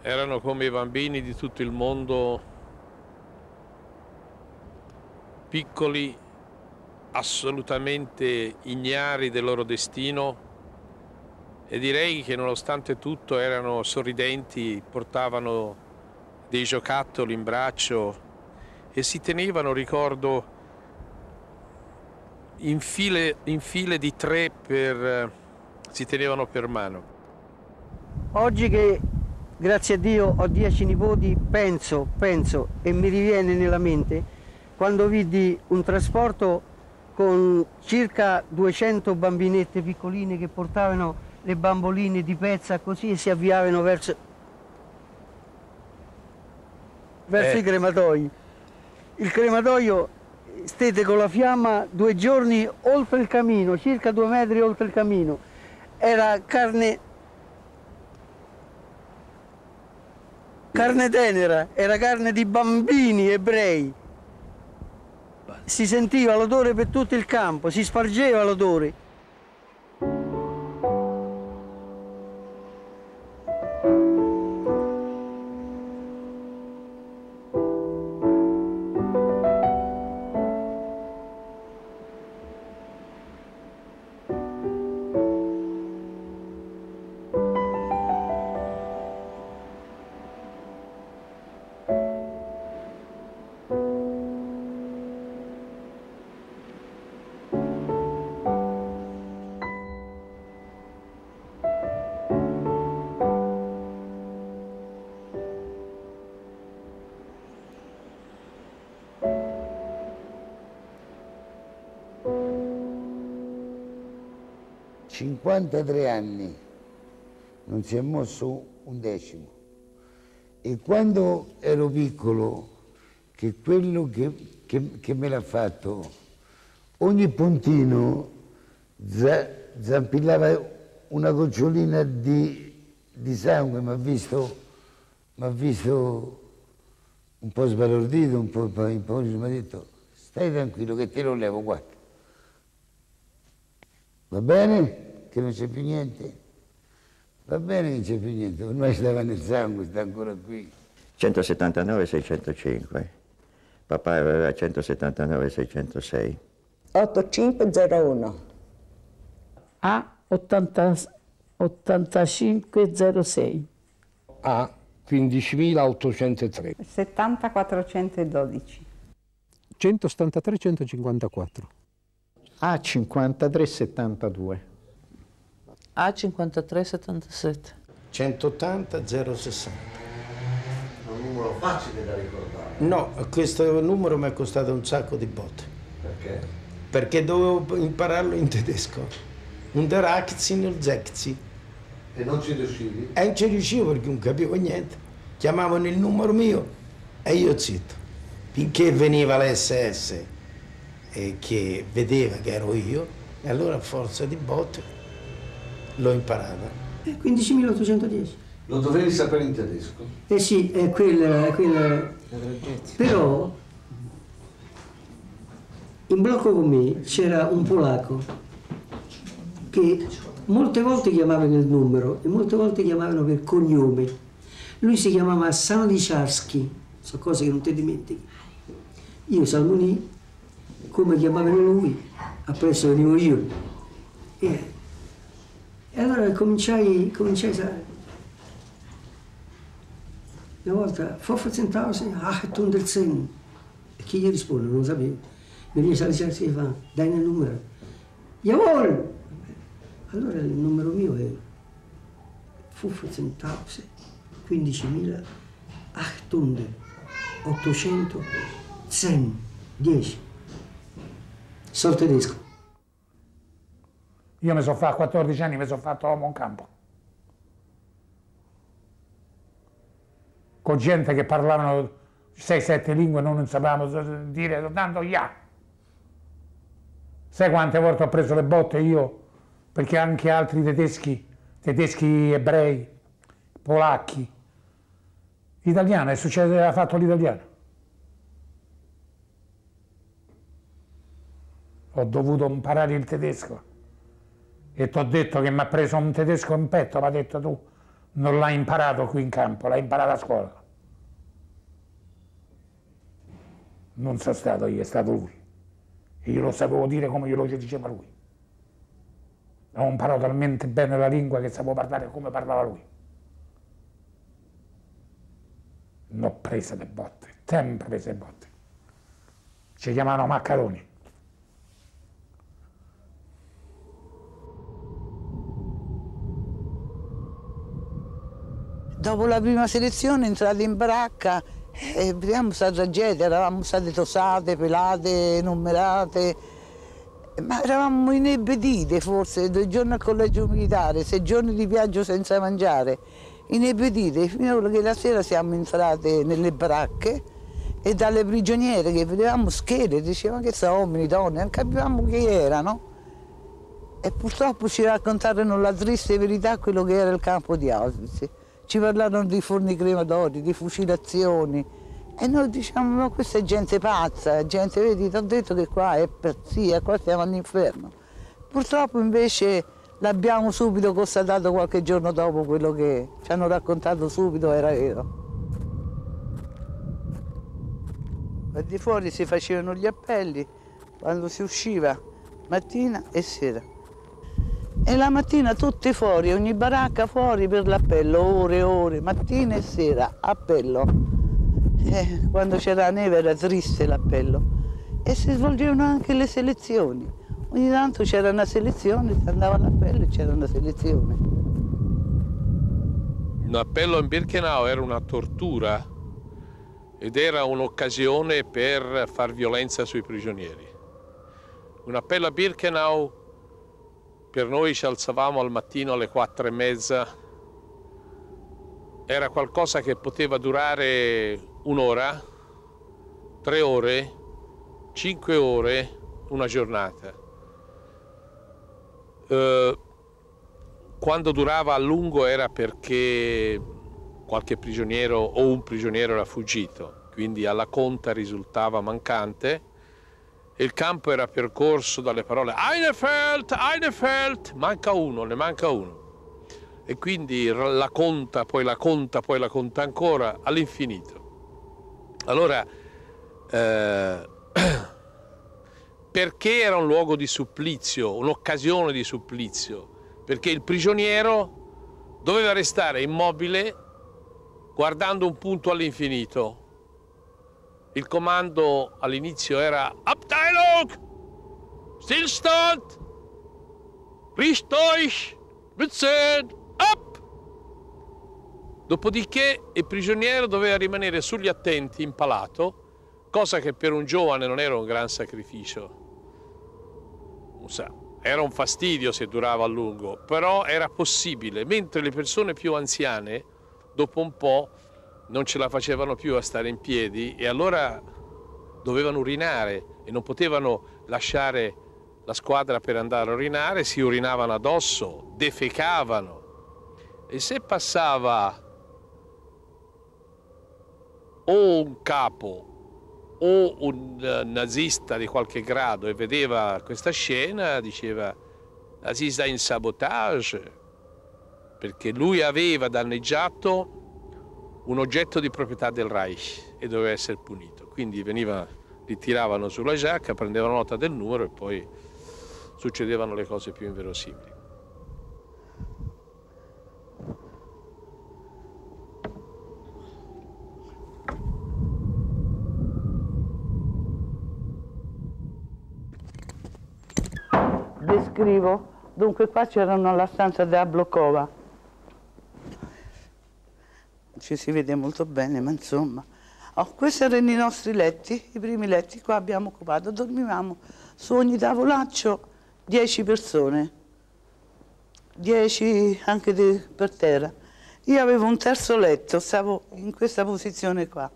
erano come i bambini di tutto il mondo, piccoli, assolutamente ignari del loro destino e direi che nonostante tutto erano sorridenti, portavano dei giocattoli in braccio e si tenevano, ricordo, in file, in file di tre per si tenevano per mano. Oggi che grazie a Dio ho dieci nipoti, penso, penso e mi riviene nella mente quando vidi un trasporto con circa 200 bambinette piccoline che portavano le bamboline di pezza così e si avviavano verso, verso eh. i crematoi. Il crematoio stette con la fiamma due giorni oltre il camino, circa due metri oltre il camino era carne, carne tenera, era carne di bambini ebrei. Si sentiva l'odore per tutto il campo, si spargeva l'odore. 53 anni, non si è mosso un decimo. E quando ero piccolo, che quello che, che, che me l'ha fatto, ogni puntino zampillava una gocciolina di, di sangue, mi ha visto, visto, un po' sbalordito, un po' impaurito, mi ha detto stai tranquillo che te lo levo, guarda. Va bene? Che non c'è più niente? Va bene che non c'è più niente, ormai stava nel sangue, sta ancora qui. 179 605. Papà aveva 179 606. 8501. A 80, 8506. A 15.803. 70412. 173 154. A 5372. A 5377. 180 060. È un numero facile da ricordare. No, questo numero mi è costato un sacco di botte. Perché? Perché dovevo impararlo in tedesco. Un Unterachzin und Sekzi. E non ci riuscivi? E non ci riuscivo perché non capivo niente. Chiamavano il numero mio e io zitto. Finché veniva l'SS e che vedeva che ero io, e allora a forza di botte l'ho imparata. 15.810. Lo dovevi sapere in tedesco? Eh sì, è quella, è quella. Però in blocco con me c'era un polacco che molte volte chiamavano il numero e molte volte chiamavano per cognome. Lui si chiamava Sanodiciarski, sono cose che non ti dimentichi. Io Salmoni, come chiamavano lui, appresso venivo io. E, e allora cominciai, cominciai a... Una volta, Pfefferzentausen, Achtung del Sen. E chi gli risponde? Non lo sapevo. Mi viene Saliciarski e fa, dai nel numero. Jawohl! Allora il numero mio è 15.000, 15.800, 10, 10. Sol tedesco. Io mi sono fatto a 14 anni, mi sono fatto uomo in campo. Con gente che parlavano 6-7 lingue non sapevamo dire soltanto ya. Sai quante volte ho preso le botte io? Perché anche altri tedeschi, tedeschi ebrei, polacchi, italiano, e succede, ha fatto l'italiano. Ho dovuto imparare il tedesco e ti ho detto che mi ha preso un tedesco in petto, mi ha detto tu non l'hai imparato qui in campo, l'hai imparato a scuola. Non sono stato io, è stato lui. E io lo sapevo dire come glielo diceva lui. Ho imparato talmente bene la lingua che sapevo parlare come parlava lui. Non ho preso le botte, sempre preso le botte. Ci chiamavano maccaroni. Dopo la prima selezione entrate in baracca e vediamo questa tragedia, eravamo state tosate, pelate, numerate, ma eravamo inebetite forse, due giorni al collegio militare, sei giorni di viaggio senza mangiare, inebetite, fino che la sera siamo entrate nelle baracche e dalle prigioniere che vedevamo schede, dicevano che sono uomini, donne, non capivamo chi erano. E purtroppo ci raccontarono la triste verità quello che era il campo di Auschwitz. Ci parlarono di forni crematori, di fucilazioni. E noi diciamo, ma questa è gente pazza, gente, vedi, ti ho detto che qua è pazzia, qua siamo all'inferno. Purtroppo invece l'abbiamo subito constatato qualche giorno dopo quello che ci hanno raccontato subito era vero. Al di fuori si facevano gli appelli quando si usciva mattina e sera. E la mattina tutti fuori, ogni baracca fuori per l'appello, ore e ore, mattina e sera, appello. E quando c'era la neve era triste l'appello. E si svolgevano anche le selezioni. Ogni tanto c'era una selezione, si andava all'appello e c'era una selezione. Un appello in Birkenau era una tortura ed era un'occasione per far violenza sui prigionieri. Un appello a Birkenau per noi ci alzavamo al mattino alle quattro e mezza, era qualcosa che poteva durare un'ora, tre ore, cinque ore, una giornata. Eh, quando durava a lungo era perché qualche prigioniero o un prigioniero era fuggito, quindi alla conta risultava mancante il campo era percorso dalle parole Einefeld, Einefeld, manca uno, ne manca uno. E quindi la conta, poi la conta, poi la conta ancora, all'infinito. Allora, eh, perché era un luogo di supplizio, un'occasione di supplizio? Perché il prigioniero doveva restare immobile guardando un punto all'infinito. Il comando all'inizio era Abteilung, Stillstand, Richt euch, Mützen, up! Dopodiché il prigioniero doveva rimanere sugli attenti, impalato, cosa che per un giovane non era un gran sacrificio. Era un fastidio se durava a lungo, però era possibile, mentre le persone più anziane dopo un po' non ce la facevano più a stare in piedi e allora dovevano urinare e non potevano lasciare la squadra per andare a urinare, si urinavano addosso, defecavano. E se passava o un capo o un eh, nazista di qualche grado e vedeva questa scena, diceva das ist ein sabotage, perché lui aveva danneggiato un oggetto di proprietà del Reich e doveva essere punito. Quindi veniva, li tiravano sulla giacca, prendevano nota del numero e poi succedevano le cose più inverosimili. Descrivo, dunque qua c'erano la stanza della Blokova, ci si vede molto bene, ma insomma. Oh, questi erano i nostri letti, i primi letti, qua abbiamo occupato, dormivamo su ogni tavolaccio 10 persone, 10 anche di, per terra. Io avevo un terzo letto, stavo in questa posizione qua.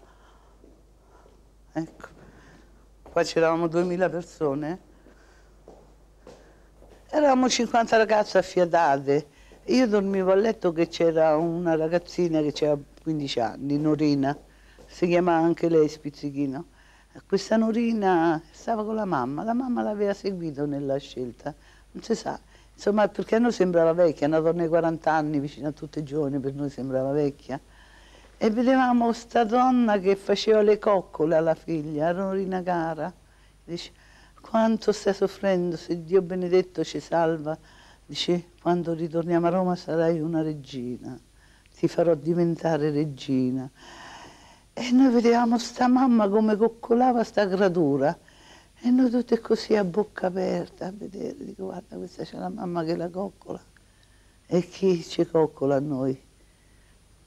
Ecco, qua c'eravamo 2000 persone. Eravamo 50 ragazze affiatate. Io dormivo a letto che c'era una ragazzina che aveva 15 anni, Norina, si chiamava anche lei Spizzichino. Questa Norina stava con la mamma, la mamma l'aveva seguito nella scelta, non si sa, insomma perché a noi sembrava vecchia, una donna di 40 anni vicino a tutti i giorni, per noi sembrava vecchia. E vedevamo questa donna che faceva le coccole alla figlia, Norina cara, dice quanto stai soffrendo, se Dio benedetto ci salva, dice quando ritorniamo a Roma sarai una regina ti farò diventare regina. E noi vedevamo sta mamma come coccolava sta creatura. E noi tutti così a bocca aperta a vedere, dico guarda questa c'è la mamma che la coccola. E chi ci coccola? A noi.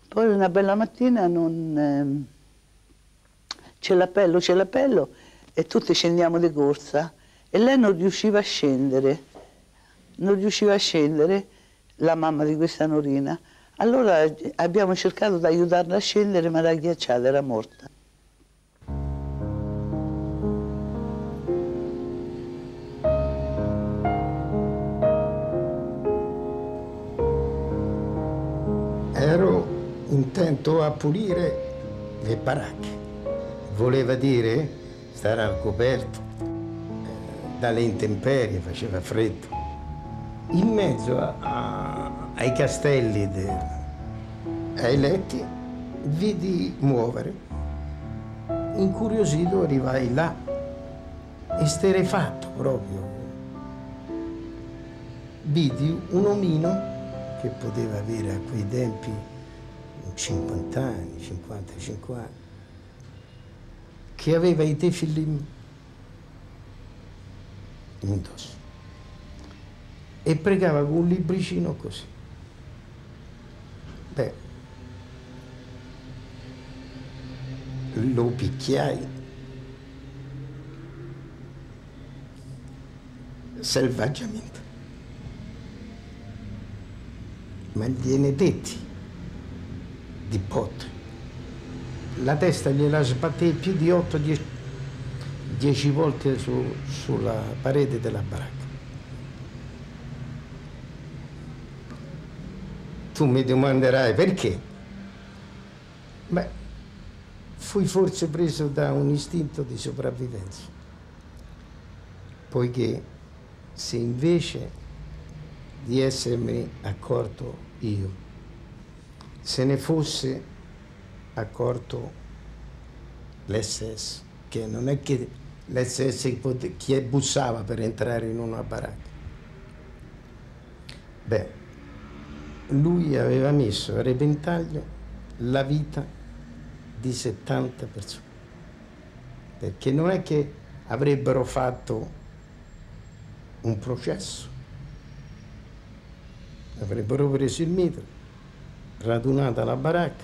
Poi una bella mattina non, eh, c'è l'appello, c'è l'appello e tutti scendiamo di corsa. E lei non riusciva a scendere, non riusciva a scendere, la mamma di questa Norina, allora abbiamo cercato di aiutarla a scendere, ma era ghiacciata, era morta. Ero intento a pulire le baracche. Voleva dire stare al coperto, eh, dalle intemperie, faceva freddo. In mezzo a, a ai castelli, de, ai letti, vidi muovere. Incuriosito arrivai là, esterefatto proprio. Vidi un omino che poteva avere a quei tempi 50 anni, 55 anni, che aveva i tefillim indosso e pregava con un libricino così. Beh, lo picchiai selvaggiamente. Ma gliene detti di botte. La testa gliela sbattei più di 8-10 volte su, sulla parete della baracca. Tu mi domanderai perché? Beh, fui forse preso da un istinto di sopravvivenza, poiché se invece di essermi accorto io, se ne fosse accorto l'SS, che non è che l'SS chi bussava per entrare in una baracca. Beh, lui aveva messo a repentaglio la vita di 70 persone, perché non è che avrebbero fatto un processo, avrebbero preso il mitra, radunata la baracca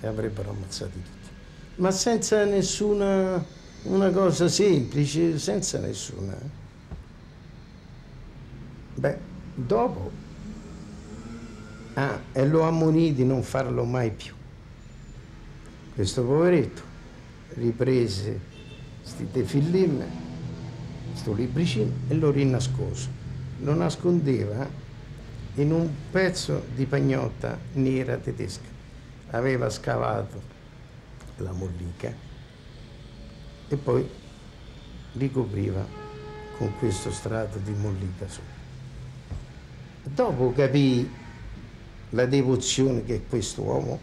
e avrebbero ammazzato tutti, ma senza nessuna una cosa semplice, senza nessuna. Beh, dopo, ah, e lo ammonì di non farlo mai più. Questo poveretto riprese sti defillim, sto libricino e lo rinascose. Lo nascondeva in un pezzo di pagnotta nera tedesca. Aveva scavato la mollica e poi ricopriva con questo strato di mollica sopra. Dopo capì la devozione che questo uomo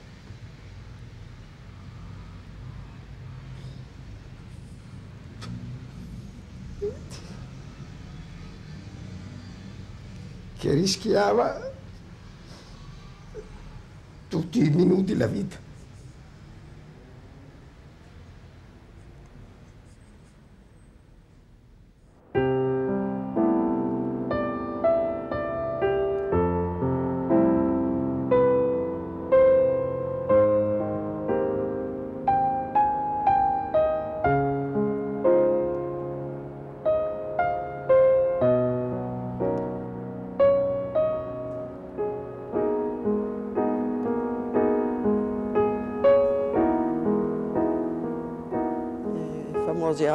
che rischiava tutti i minuti la vita.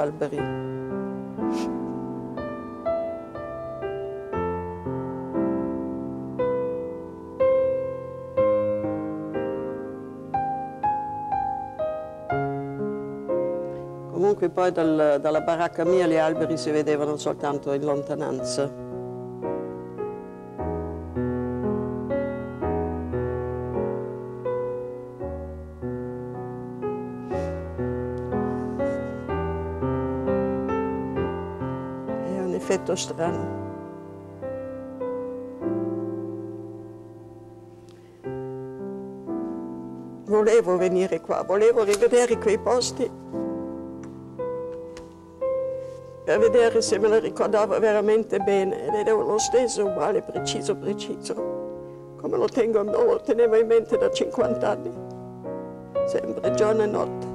Alberi. Comunque poi dal, dalla baracca mia gli alberi si vedevano soltanto in lontananza. Effetto strano. Volevo venire qua, volevo rivedere quei posti per vedere se me la ricordavo veramente bene ed era lo stesso, uguale, preciso, preciso, come lo, tengo, lo tenevo in mente da 50 anni, sempre giorno e notte.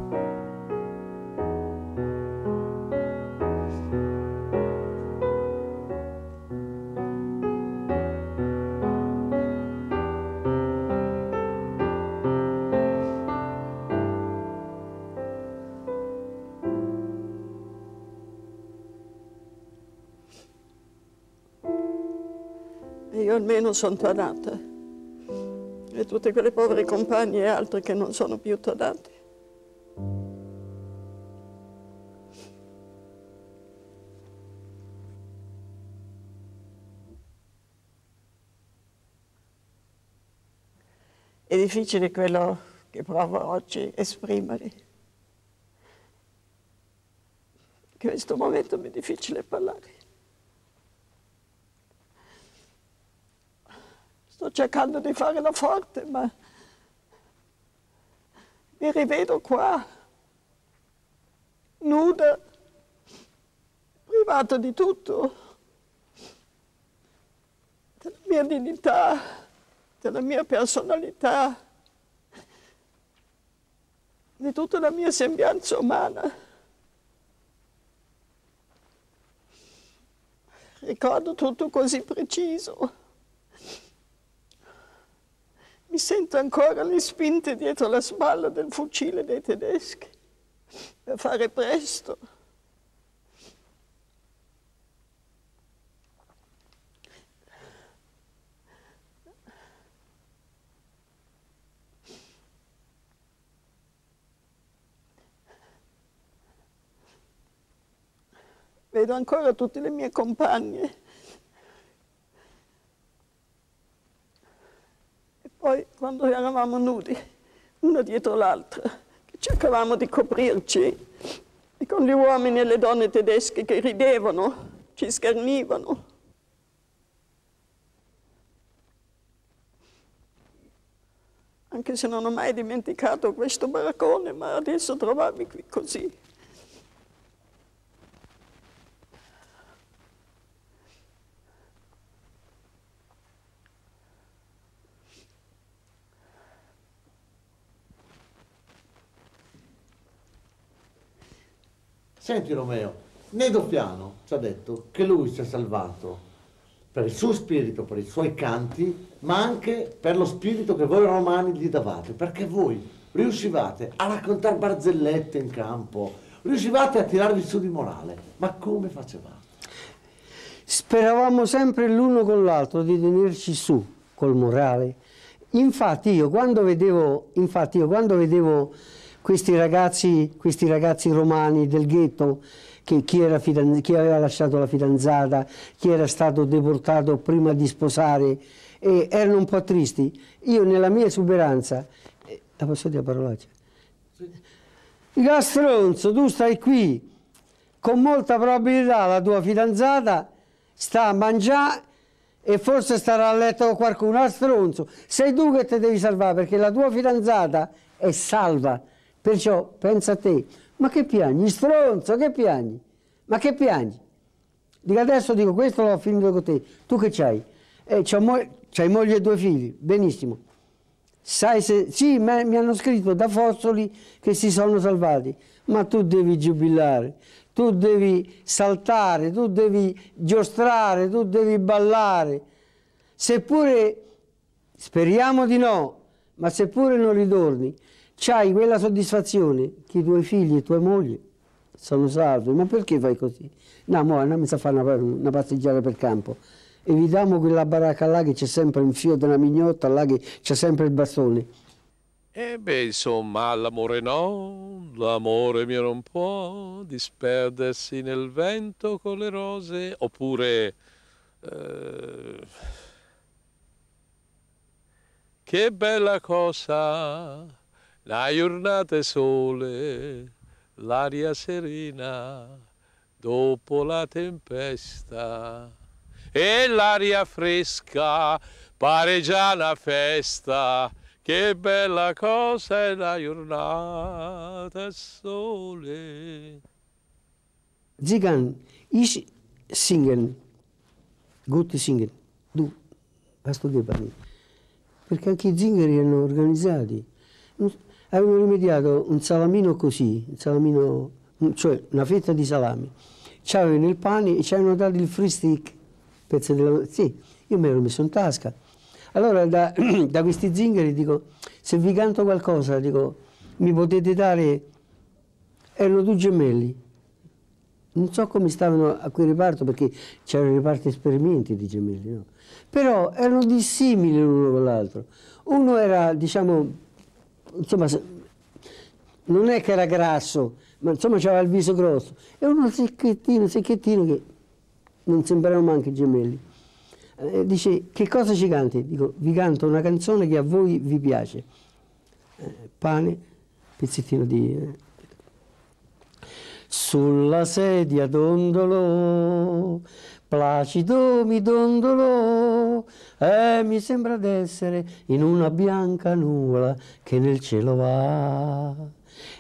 Almeno sono tornata. E tutte quelle povere compagne e altre che non sono più tornate. È difficile quello che provo oggi esprimere. In questo momento mi è difficile parlare. Cercando di fare la forte, ma mi rivedo qua, nuda, privata di tutto, della mia dignità, della mia personalità, di tutta la mia sembianza umana. Ricordo tutto così preciso. Mi sento ancora le spinte dietro la spalla del fucile dei tedeschi per fare presto. Vedo ancora tutte le mie compagne poi quando eravamo nudi, una dietro l'altra, che cercavamo di coprirci, e con gli uomini e le donne tedesche che ridevano, ci schernivano. Anche se non ho mai dimenticato questo baraccone, ma adesso trovarmi qui così. Senti Romeo, Nedo Piano ci ha detto che lui si è salvato per il suo spirito, per i suoi canti, ma anche per lo spirito che voi romani gli davate, perché voi riuscivate a raccontare barzellette in campo, riuscivate a tirarvi su di morale, ma come facevate? Speravamo sempre l'uno con l'altro di tenerci su col morale. Infatti io quando vedevo, infatti io quando vedevo questi ragazzi, questi ragazzi romani del ghetto, che chi, era chi, aveva lasciato la fidanzata, chi era stato deportato prima di sposare, e erano un po' tristi. Io nella mia esuberanza, eh, la posso dire a parolaccia? Dico, stronzo, tu stai qui, con molta probabilità la tua fidanzata sta a mangiare e forse starà a letto con qualcuno, a stronzo. Sei tu che ti devi salvare perché la tua fidanzata è salva. Perciò pensa a te, ma che piangi, stronzo, che piangi? Ma che piangi? Dico adesso dico questo l'ho finito con te, tu che c'hai? Eh, c'hai mo moglie e due figli, benissimo. Sai se... Sì, mi hanno scritto da Fossoli che si sono salvati, ma tu devi giubilare, tu devi saltare, tu devi giostrare, tu devi ballare. Seppure, speriamo di no, ma seppure non ritorni, c'hai quella soddisfazione che i tuoi figli e tua moglie sono salvi. Ma perché fai così? No, mo andiamo a fare una, una passeggiata per campo. Evitiamo quella baracca là che c'è sempre un fio della mignotta, là che c'è sempre il bastone. E beh, insomma, l'amore no, l'amore mio non può disperdersi nel vento con le rose, oppure... Eh, che bella cosa la giornata è sole, l'aria serena dopo la tempesta e l'aria fresca pare già una festa. Che bella cosa è la giornata e sole. Zigan, ich singen, gut singen, du, hast du geparli. Perché anche i zingari erano organizzati avevano rimediato un salamino così, un salamino, cioè una fetta di salame. C'avevano il pane e ci avevano dato il free stick, pezzo della... Sì, io me l'ero messo in tasca. Allora da, da, questi zingari dico, se vi canto qualcosa, dico, mi potete dare... Erano due gemelli. Non so come stavano a quel reparto, perché c'era il reparto esperimenti di gemelli, no? Però erano dissimili l'uno con l'altro. Uno era, diciamo, insomma, non è che era grasso, ma insomma aveva il viso grosso. E uno secchettino, secchettino che non sembravano manco gemelli. Eh, dice, che cosa ci canti? Dico, vi canto una canzone che a voi vi piace. Eh, pane, pezzettino di... Eh. Sulla sedia dondolo, placido mi dondolo, e mi sembra d'essere in una bianca nuvola che nel cielo va.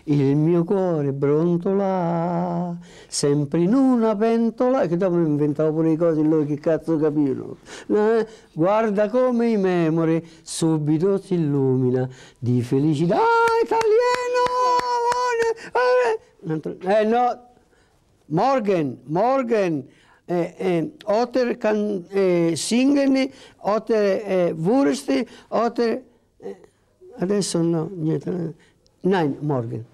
Il mio cuore brontola, sempre in una pentola, che dopo inventavo pure le cose, loro che cazzo capivano. Eh, guarda come i memore subito si illumina di felicità. Italiano! Eh no, Morgan, Morgan, eh, eh, oter kan eh, singen, oter wursten, oter... Eh, adesso no, niente. Nein, morgen.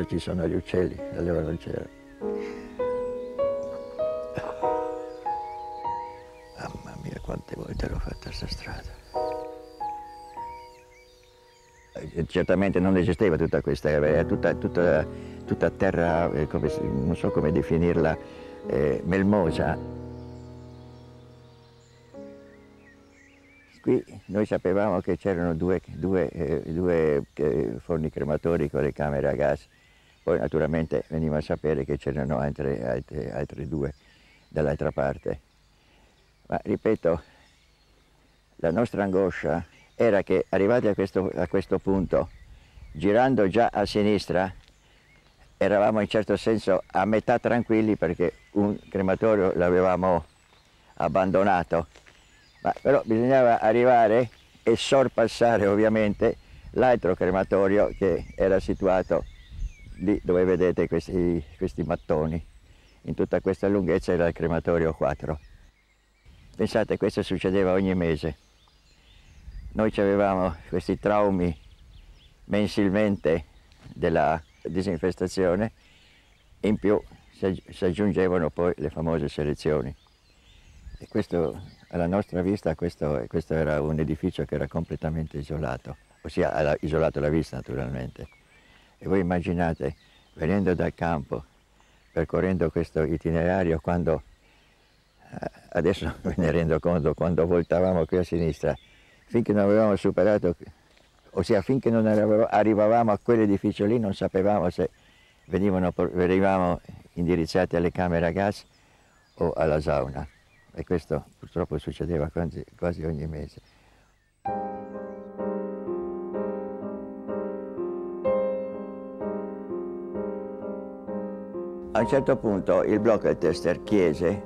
Adesso ci sono gli uccelli, allora non c'era. Mamma mia, quante volte l'ho fatta questa strada. Eh, certamente non esisteva tutta questa, era tutta, tutta, tutta terra, eh, come, non so come definirla, eh, melmosa. Qui noi sapevamo che c'erano due, due, eh, due eh, forni crematori con le camere a gas, poi naturalmente veniva a sapere che c'erano altre, altre, altre due dall'altra parte. Ma ripeto, la nostra angoscia era che arrivati a questo, a questo punto, girando già a sinistra, eravamo in certo senso a metà tranquilli perché un crematorio l'avevamo abbandonato ma però bisognava arrivare e sorpassare ovviamente l'altro crematorio che era situato lì dove vedete questi, questi mattoni. In tutta questa lunghezza era il crematorio 4. Pensate, questo succedeva ogni mese. Noi avevamo questi traumi mensilmente della disinfestazione, in più si aggiungevano poi le famose selezioni. E questo alla nostra vista questo, questo, era un edificio che era completamente isolato, ossia isolato la vista naturalmente. E voi immaginate, venendo dal campo, percorrendo questo itinerario, quando, eh, adesso me ne rendo conto, quando voltavamo qui a sinistra, finché non avevamo superato, ossia finché non arrivavamo a quell'edificio lì, non sapevamo se venivano, venivamo indirizzati alle camere a gas o alla sauna e questo purtroppo succedeva quasi, quasi ogni mese. A un certo punto il blocco tester chiese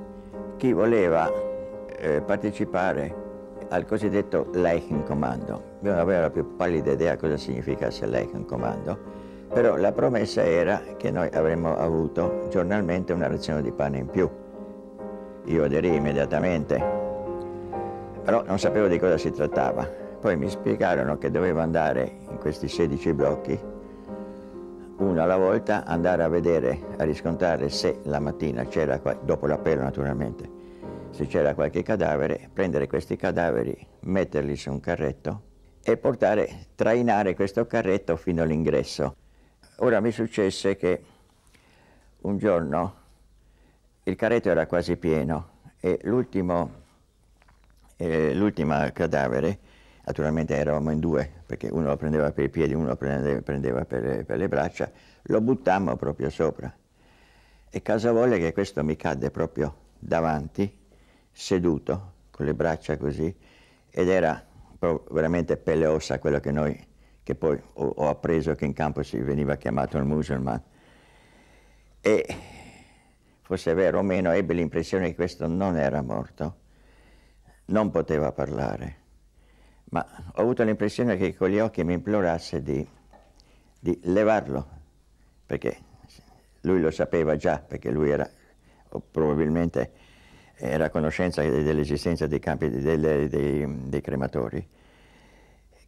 chi voleva eh, partecipare al cosiddetto Leichenkommando. Non aveva la più pallida idea cosa significasse Leichenkommando, però la promessa era che noi avremmo avuto giornalmente una razione di pane in più. Io aderii immediatamente, però non sapevo di cosa si trattava. Poi mi spiegarono che dovevo andare in questi 16 blocchi, uno alla volta, andare a vedere, a riscontrare se la mattina c'era, dopo l'appello naturalmente, se c'era qualche cadavere, prendere questi cadaveri, metterli su un carretto e portare, trainare questo carretto fino all'ingresso. Ora mi successe che un giorno il carretto era quasi pieno e l'ultimo eh, cadavere, naturalmente eravamo in due, perché uno lo prendeva per i piedi, uno lo prendeva, per, per, le braccia, lo buttammo proprio sopra. E casa volle che questo mi cadde proprio davanti, seduto, con le braccia così, ed era veramente pelle e ossa quello che noi, che poi ho, ho appreso che in campo si veniva chiamato il musulman. E fosse vero o meno, ebbe l'impressione che questo non era morto, non poteva parlare, ma ho avuto l'impressione che con gli occhi mi implorasse di, di levarlo, perché lui lo sapeva già, perché lui era, probabilmente era a conoscenza dell'esistenza dei campi, dei, dei, dei, crematori,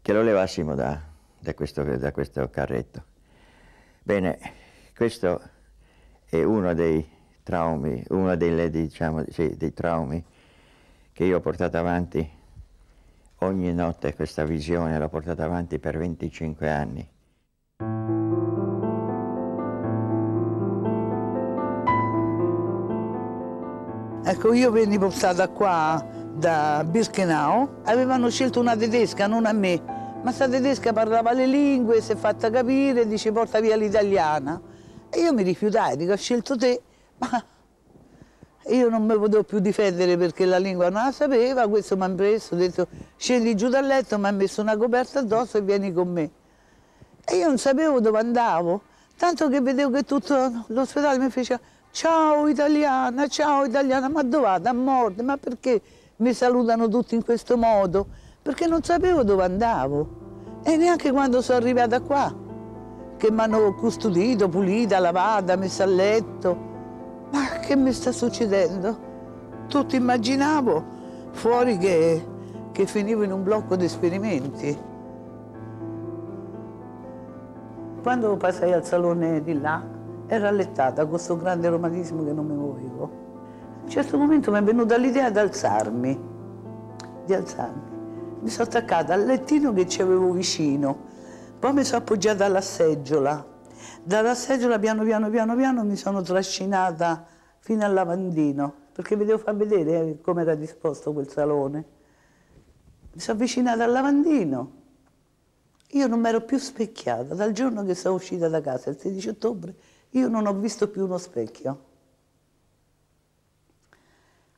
che lo levassimo da, da, questo, da questo carretto. Bene, questo è uno dei traumi, uno delle, diciamo, sì, dei traumi che io ho portato avanti ogni notte, questa visione l'ho portata avanti per 25 anni. Ecco, io venni portata qua da Birkenau, avevano scelto una tedesca, non a me, ma sta tedesca parlava le lingue, si è fatta capire, dice porta via l'italiana. E io mi rifiutai, dico, ho scelto te, ma io non mi potevo più difendere perché la lingua non la sapeva, questo mi ha preso, ha detto scendi giù dal letto, mi ha messo una coperta addosso e vieni con me. E io non sapevo dove andavo, tanto che vedevo che tutto l'ospedale mi fece ciao italiana, ciao italiana, ma dove vado? A morte, ma perché mi salutano tutti in questo modo? Perché non sapevo dove andavo e neanche quando sono arrivata qua, che mi hanno custodito, pulita, lavata, messa a letto. Ma che mi sta succedendo? Tutto immaginavo fuori che, che finivo in un blocco di esperimenti. quando passai al salone di là, ero allettata con questo grande romanismo che non mi muovevo. A un certo momento mi è venuta l'idea di alzarmi, di alzarmi. Mi sono attaccata al lettino che ci avevo vicino, poi mi sono appoggiata alla seggiola. Dalla seggiola piano piano piano piano mi sono trascinata fino al lavandino, perché vi devo far vedere eh, come era disposto quel salone. Mi sono avvicinata al lavandino. Io non mi ero più specchiata. Dal giorno che sono uscita da casa, il 16 ottobre, io non ho visto più uno specchio.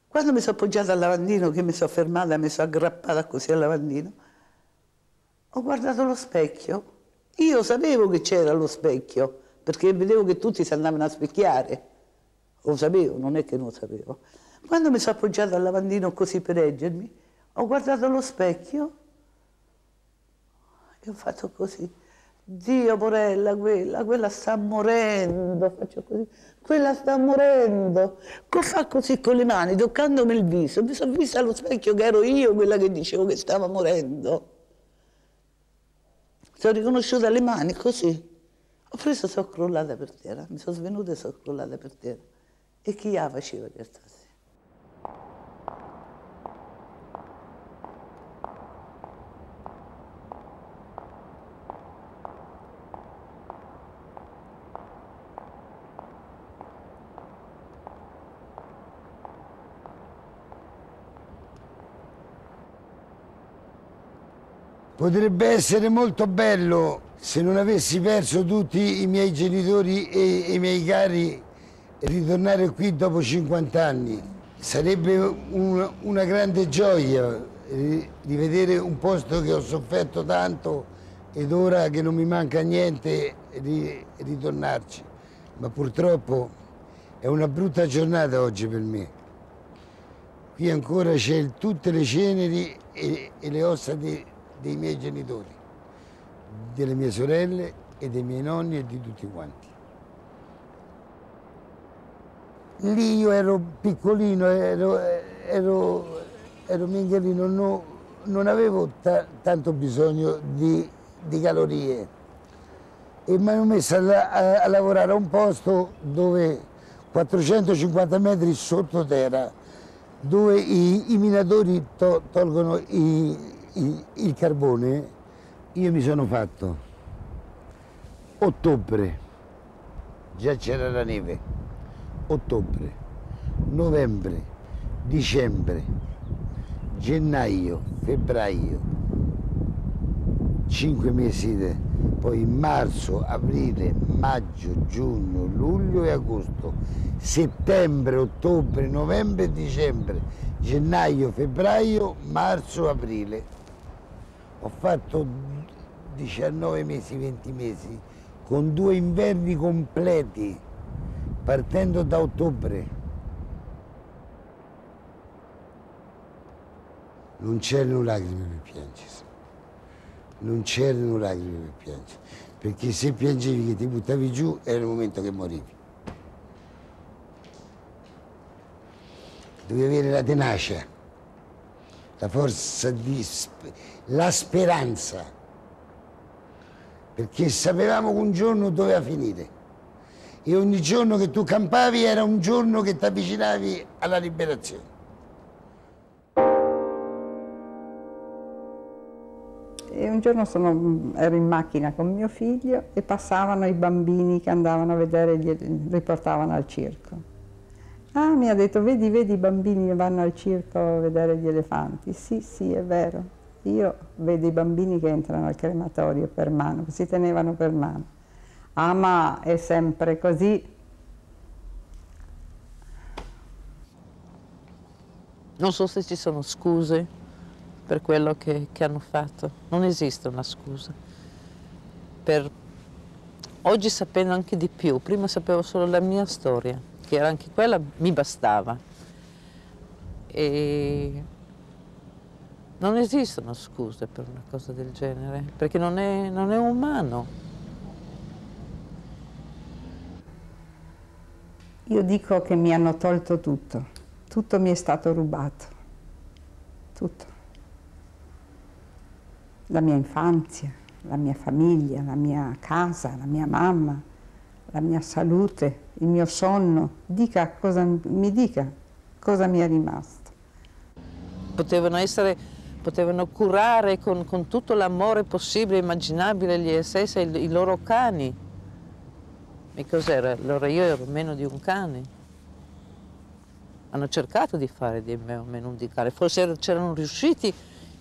Quando mi sono appoggiata al lavandino, che mi sono fermata, mi sono aggrappata così al lavandino, ho guardato lo specchio. Io sapevo che c'era lo specchio, perché vedevo che tutti si andavano a specchiare. Lo sapevo, non è che non lo sapevo. Quando mi sono appoggiata al lavandino così per reggermi, ho guardato lo specchio e ho fatto così. Dio, porella, quella, quella sta morendo, faccio così, quella sta morendo. Fa così con le mani, toccandomi il viso. Mi sono vista allo specchio che ero io quella che dicevo che stava morendo. Sono riconosciuta le mani così. Ho preso e sono crollata per terra, mi sono svenuta e sono crollata per terra. E chi la faceva questa sera? Potrebbe essere molto bello se non avessi perso tutti i miei genitori e, i miei cari ritornare qui dopo 50 anni. Sarebbe una, una grande gioia rivedere un posto che ho sofferto tanto ed ora che non mi manca niente ritornarci. Ma purtroppo è una brutta giornata oggi per me. Qui ancora c'è tutte le ceneri e, e le ossa di, dei miei genitori, delle mie sorelle e dei miei nonni e di tutti quanti. Lì io ero piccolino, ero, ero, ero mingherino, no, non avevo ta tanto bisogno di, di, calorie e mi hanno messo a, a, a, lavorare a un posto dove 450 metri sottoterra, dove i, i minatori to tolgono i, il, il carbone io mi sono fatto. Ottobre, già c'era la neve, ottobre, novembre, dicembre, gennaio, febbraio, cinque mesi, poi marzo, aprile, maggio, giugno, luglio e agosto, settembre, ottobre, novembre dicembre, gennaio, febbraio, marzo, aprile ho fatto 19 mesi, 20 mesi, con due inverni completi, partendo da ottobre. Non c'erano lacrime per piangere, non c'erano lacrime per piangere, perché se piangevi che ti buttavi giù era il momento che morivi. Dovevi avere la tenacia, la forza di la speranza, perché sapevamo che un giorno doveva finire e ogni giorno che tu campavi era un giorno che ti avvicinavi alla liberazione. E un giorno sono, ero in macchina con mio figlio e passavano i bambini che andavano a vedere, li riportavano al circo. Ah, mi ha detto, vedi, vedi i bambini vanno al circo a vedere gli elefanti. Sì, sì, è vero. Io vedo i bambini che entrano al crematorio per mano, si tenevano per mano. Ah, ma è sempre così. Non so se ci sono scuse per quello che, che hanno fatto. Non esiste una scusa. Per... Oggi sapendo anche di più, prima sapevo solo la mia storia, che era anche quella, mi bastava. E non esistono scuse per una cosa del genere, perché non è, non è umano. Io dico che mi hanno tolto tutto, tutto mi è stato rubato, tutto. La mia infanzia, la mia famiglia, la mia casa, la mia mamma, la mia salute, il mio sonno. Dica cosa mi dica, cosa mi è rimasto. Potevano essere, potevano curare con, con tutto l'amore possibile e immaginabile gli SS e i, loro cani. E cos'era? Allora io ero meno di un cane. Hanno cercato di fare di me meno di cane, forse c'erano riusciti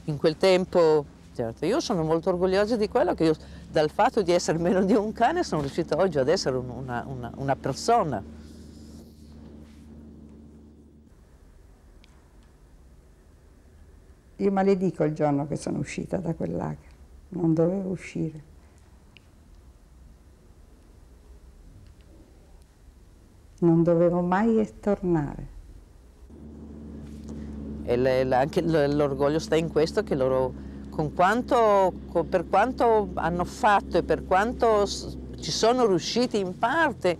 in quel tempo Certo, io sono molto orgogliosa di quello che io, dal fatto di essere meno di un cane, sono riuscita oggi ad essere una, una, una persona. Io maledico il giorno che sono uscita da quel lager, non dovevo uscire. Non dovevo mai tornare. E anche l'orgoglio sta in questo che loro quanto, per quanto hanno fatto e per quanto ci sono riusciti in parte,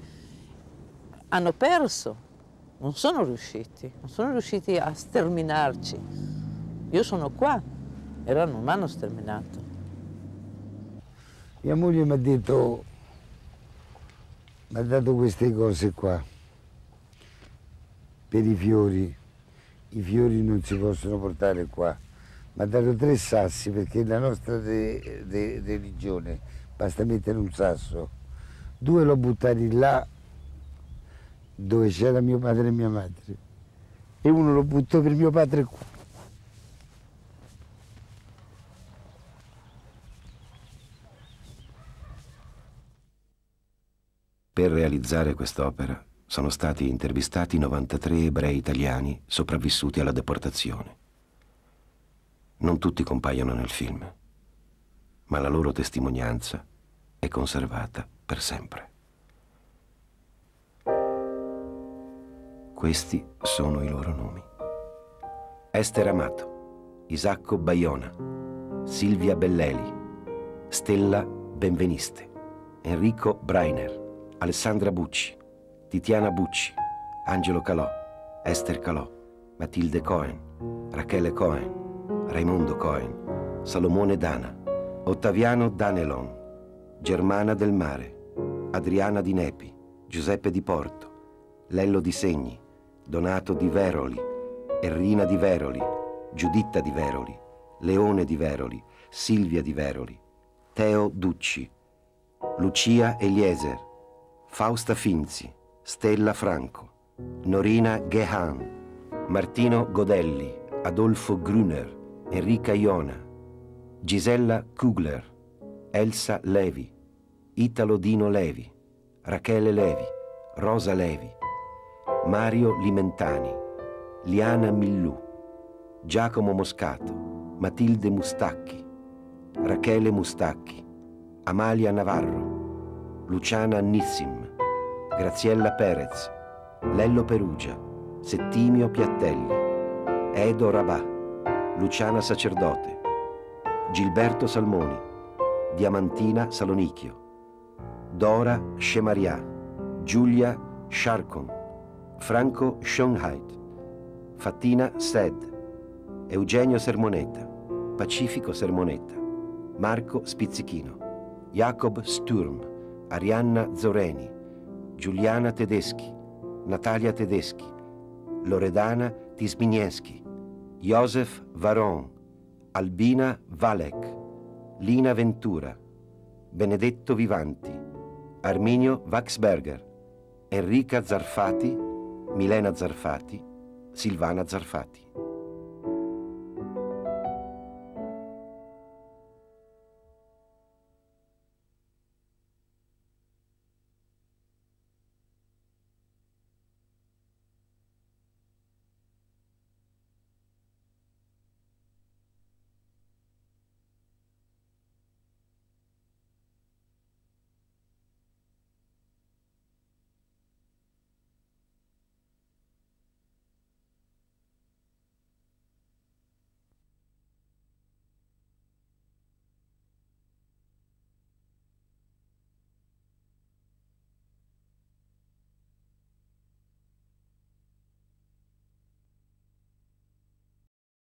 hanno perso, non sono riusciti, non sono riusciti a sterminarci. Io sono qua e non mi hanno sterminato. Mia moglie mi ha detto, mi ha dato queste cose qua, per i fiori. I fiori non si possono portare qua mi ha dato tre sassi perché la nostra religione basta mettere un sasso. Due l'ho buttati là dove c'era mio padre e mia madre e uno lo butto per mio padre qua. Per realizzare quest'opera sono stati intervistati 93 ebrei italiani sopravvissuti alla deportazione. Non tutti compaiono nel film, ma la loro testimonianza è conservata per sempre. Questi sono i loro nomi. Esther Amato, Isacco Baiona, Silvia Belleli, Stella Benveniste, Enrico Breiner, Alessandra Bucci, Titiana Bucci, Angelo Calò, Esther Calò, Matilde Cohen, Rachele Cohen, Raimondo Cohen, Salomone Dana, Ottaviano Danelon, Germana del Mare, Adriana di Nepi, Giuseppe di Porto, Lello di Segni, Donato di Veroli, Errina di Veroli, Giuditta di Veroli, Leone di Veroli, Silvia di Veroli, Teo Ducci, Lucia Eliezer, Fausta Finzi, Stella Franco, Norina Gehan, Martino Godelli, Adolfo Gruner, Enrica Iona, Gisella Kugler, Elsa Levi, Italo Dino Levi, Rachele Levi, Rosa Levi, Mario Limentani, Liana Millù, Giacomo Moscato, Matilde Mustacchi, Rachele Mustacchi, Amalia Navarro, Luciana Nissim, Graziella Perez, Lello Perugia, Settimio Piattelli, Edo Rabà, Luciana Sacerdote, Gilberto Salmoni, Diamantina Salonichio, Dora Scemarià, Giulia Sharkon, Franco Schonheit, Fattina Sed, Eugenio Sermonetta, Pacifico Sermonetta, Marco Spizzichino, Jacob Sturm, Arianna Zoreni, Giuliana Tedeschi, Natalia Tedeschi, Loredana Tisminieschi, Josef Varon, Albina Valek, Lina Ventura, Benedetto Vivanti, Arminio Waxberger, Enrica Zarfati, Milena Zarfati, Silvana Zarfati.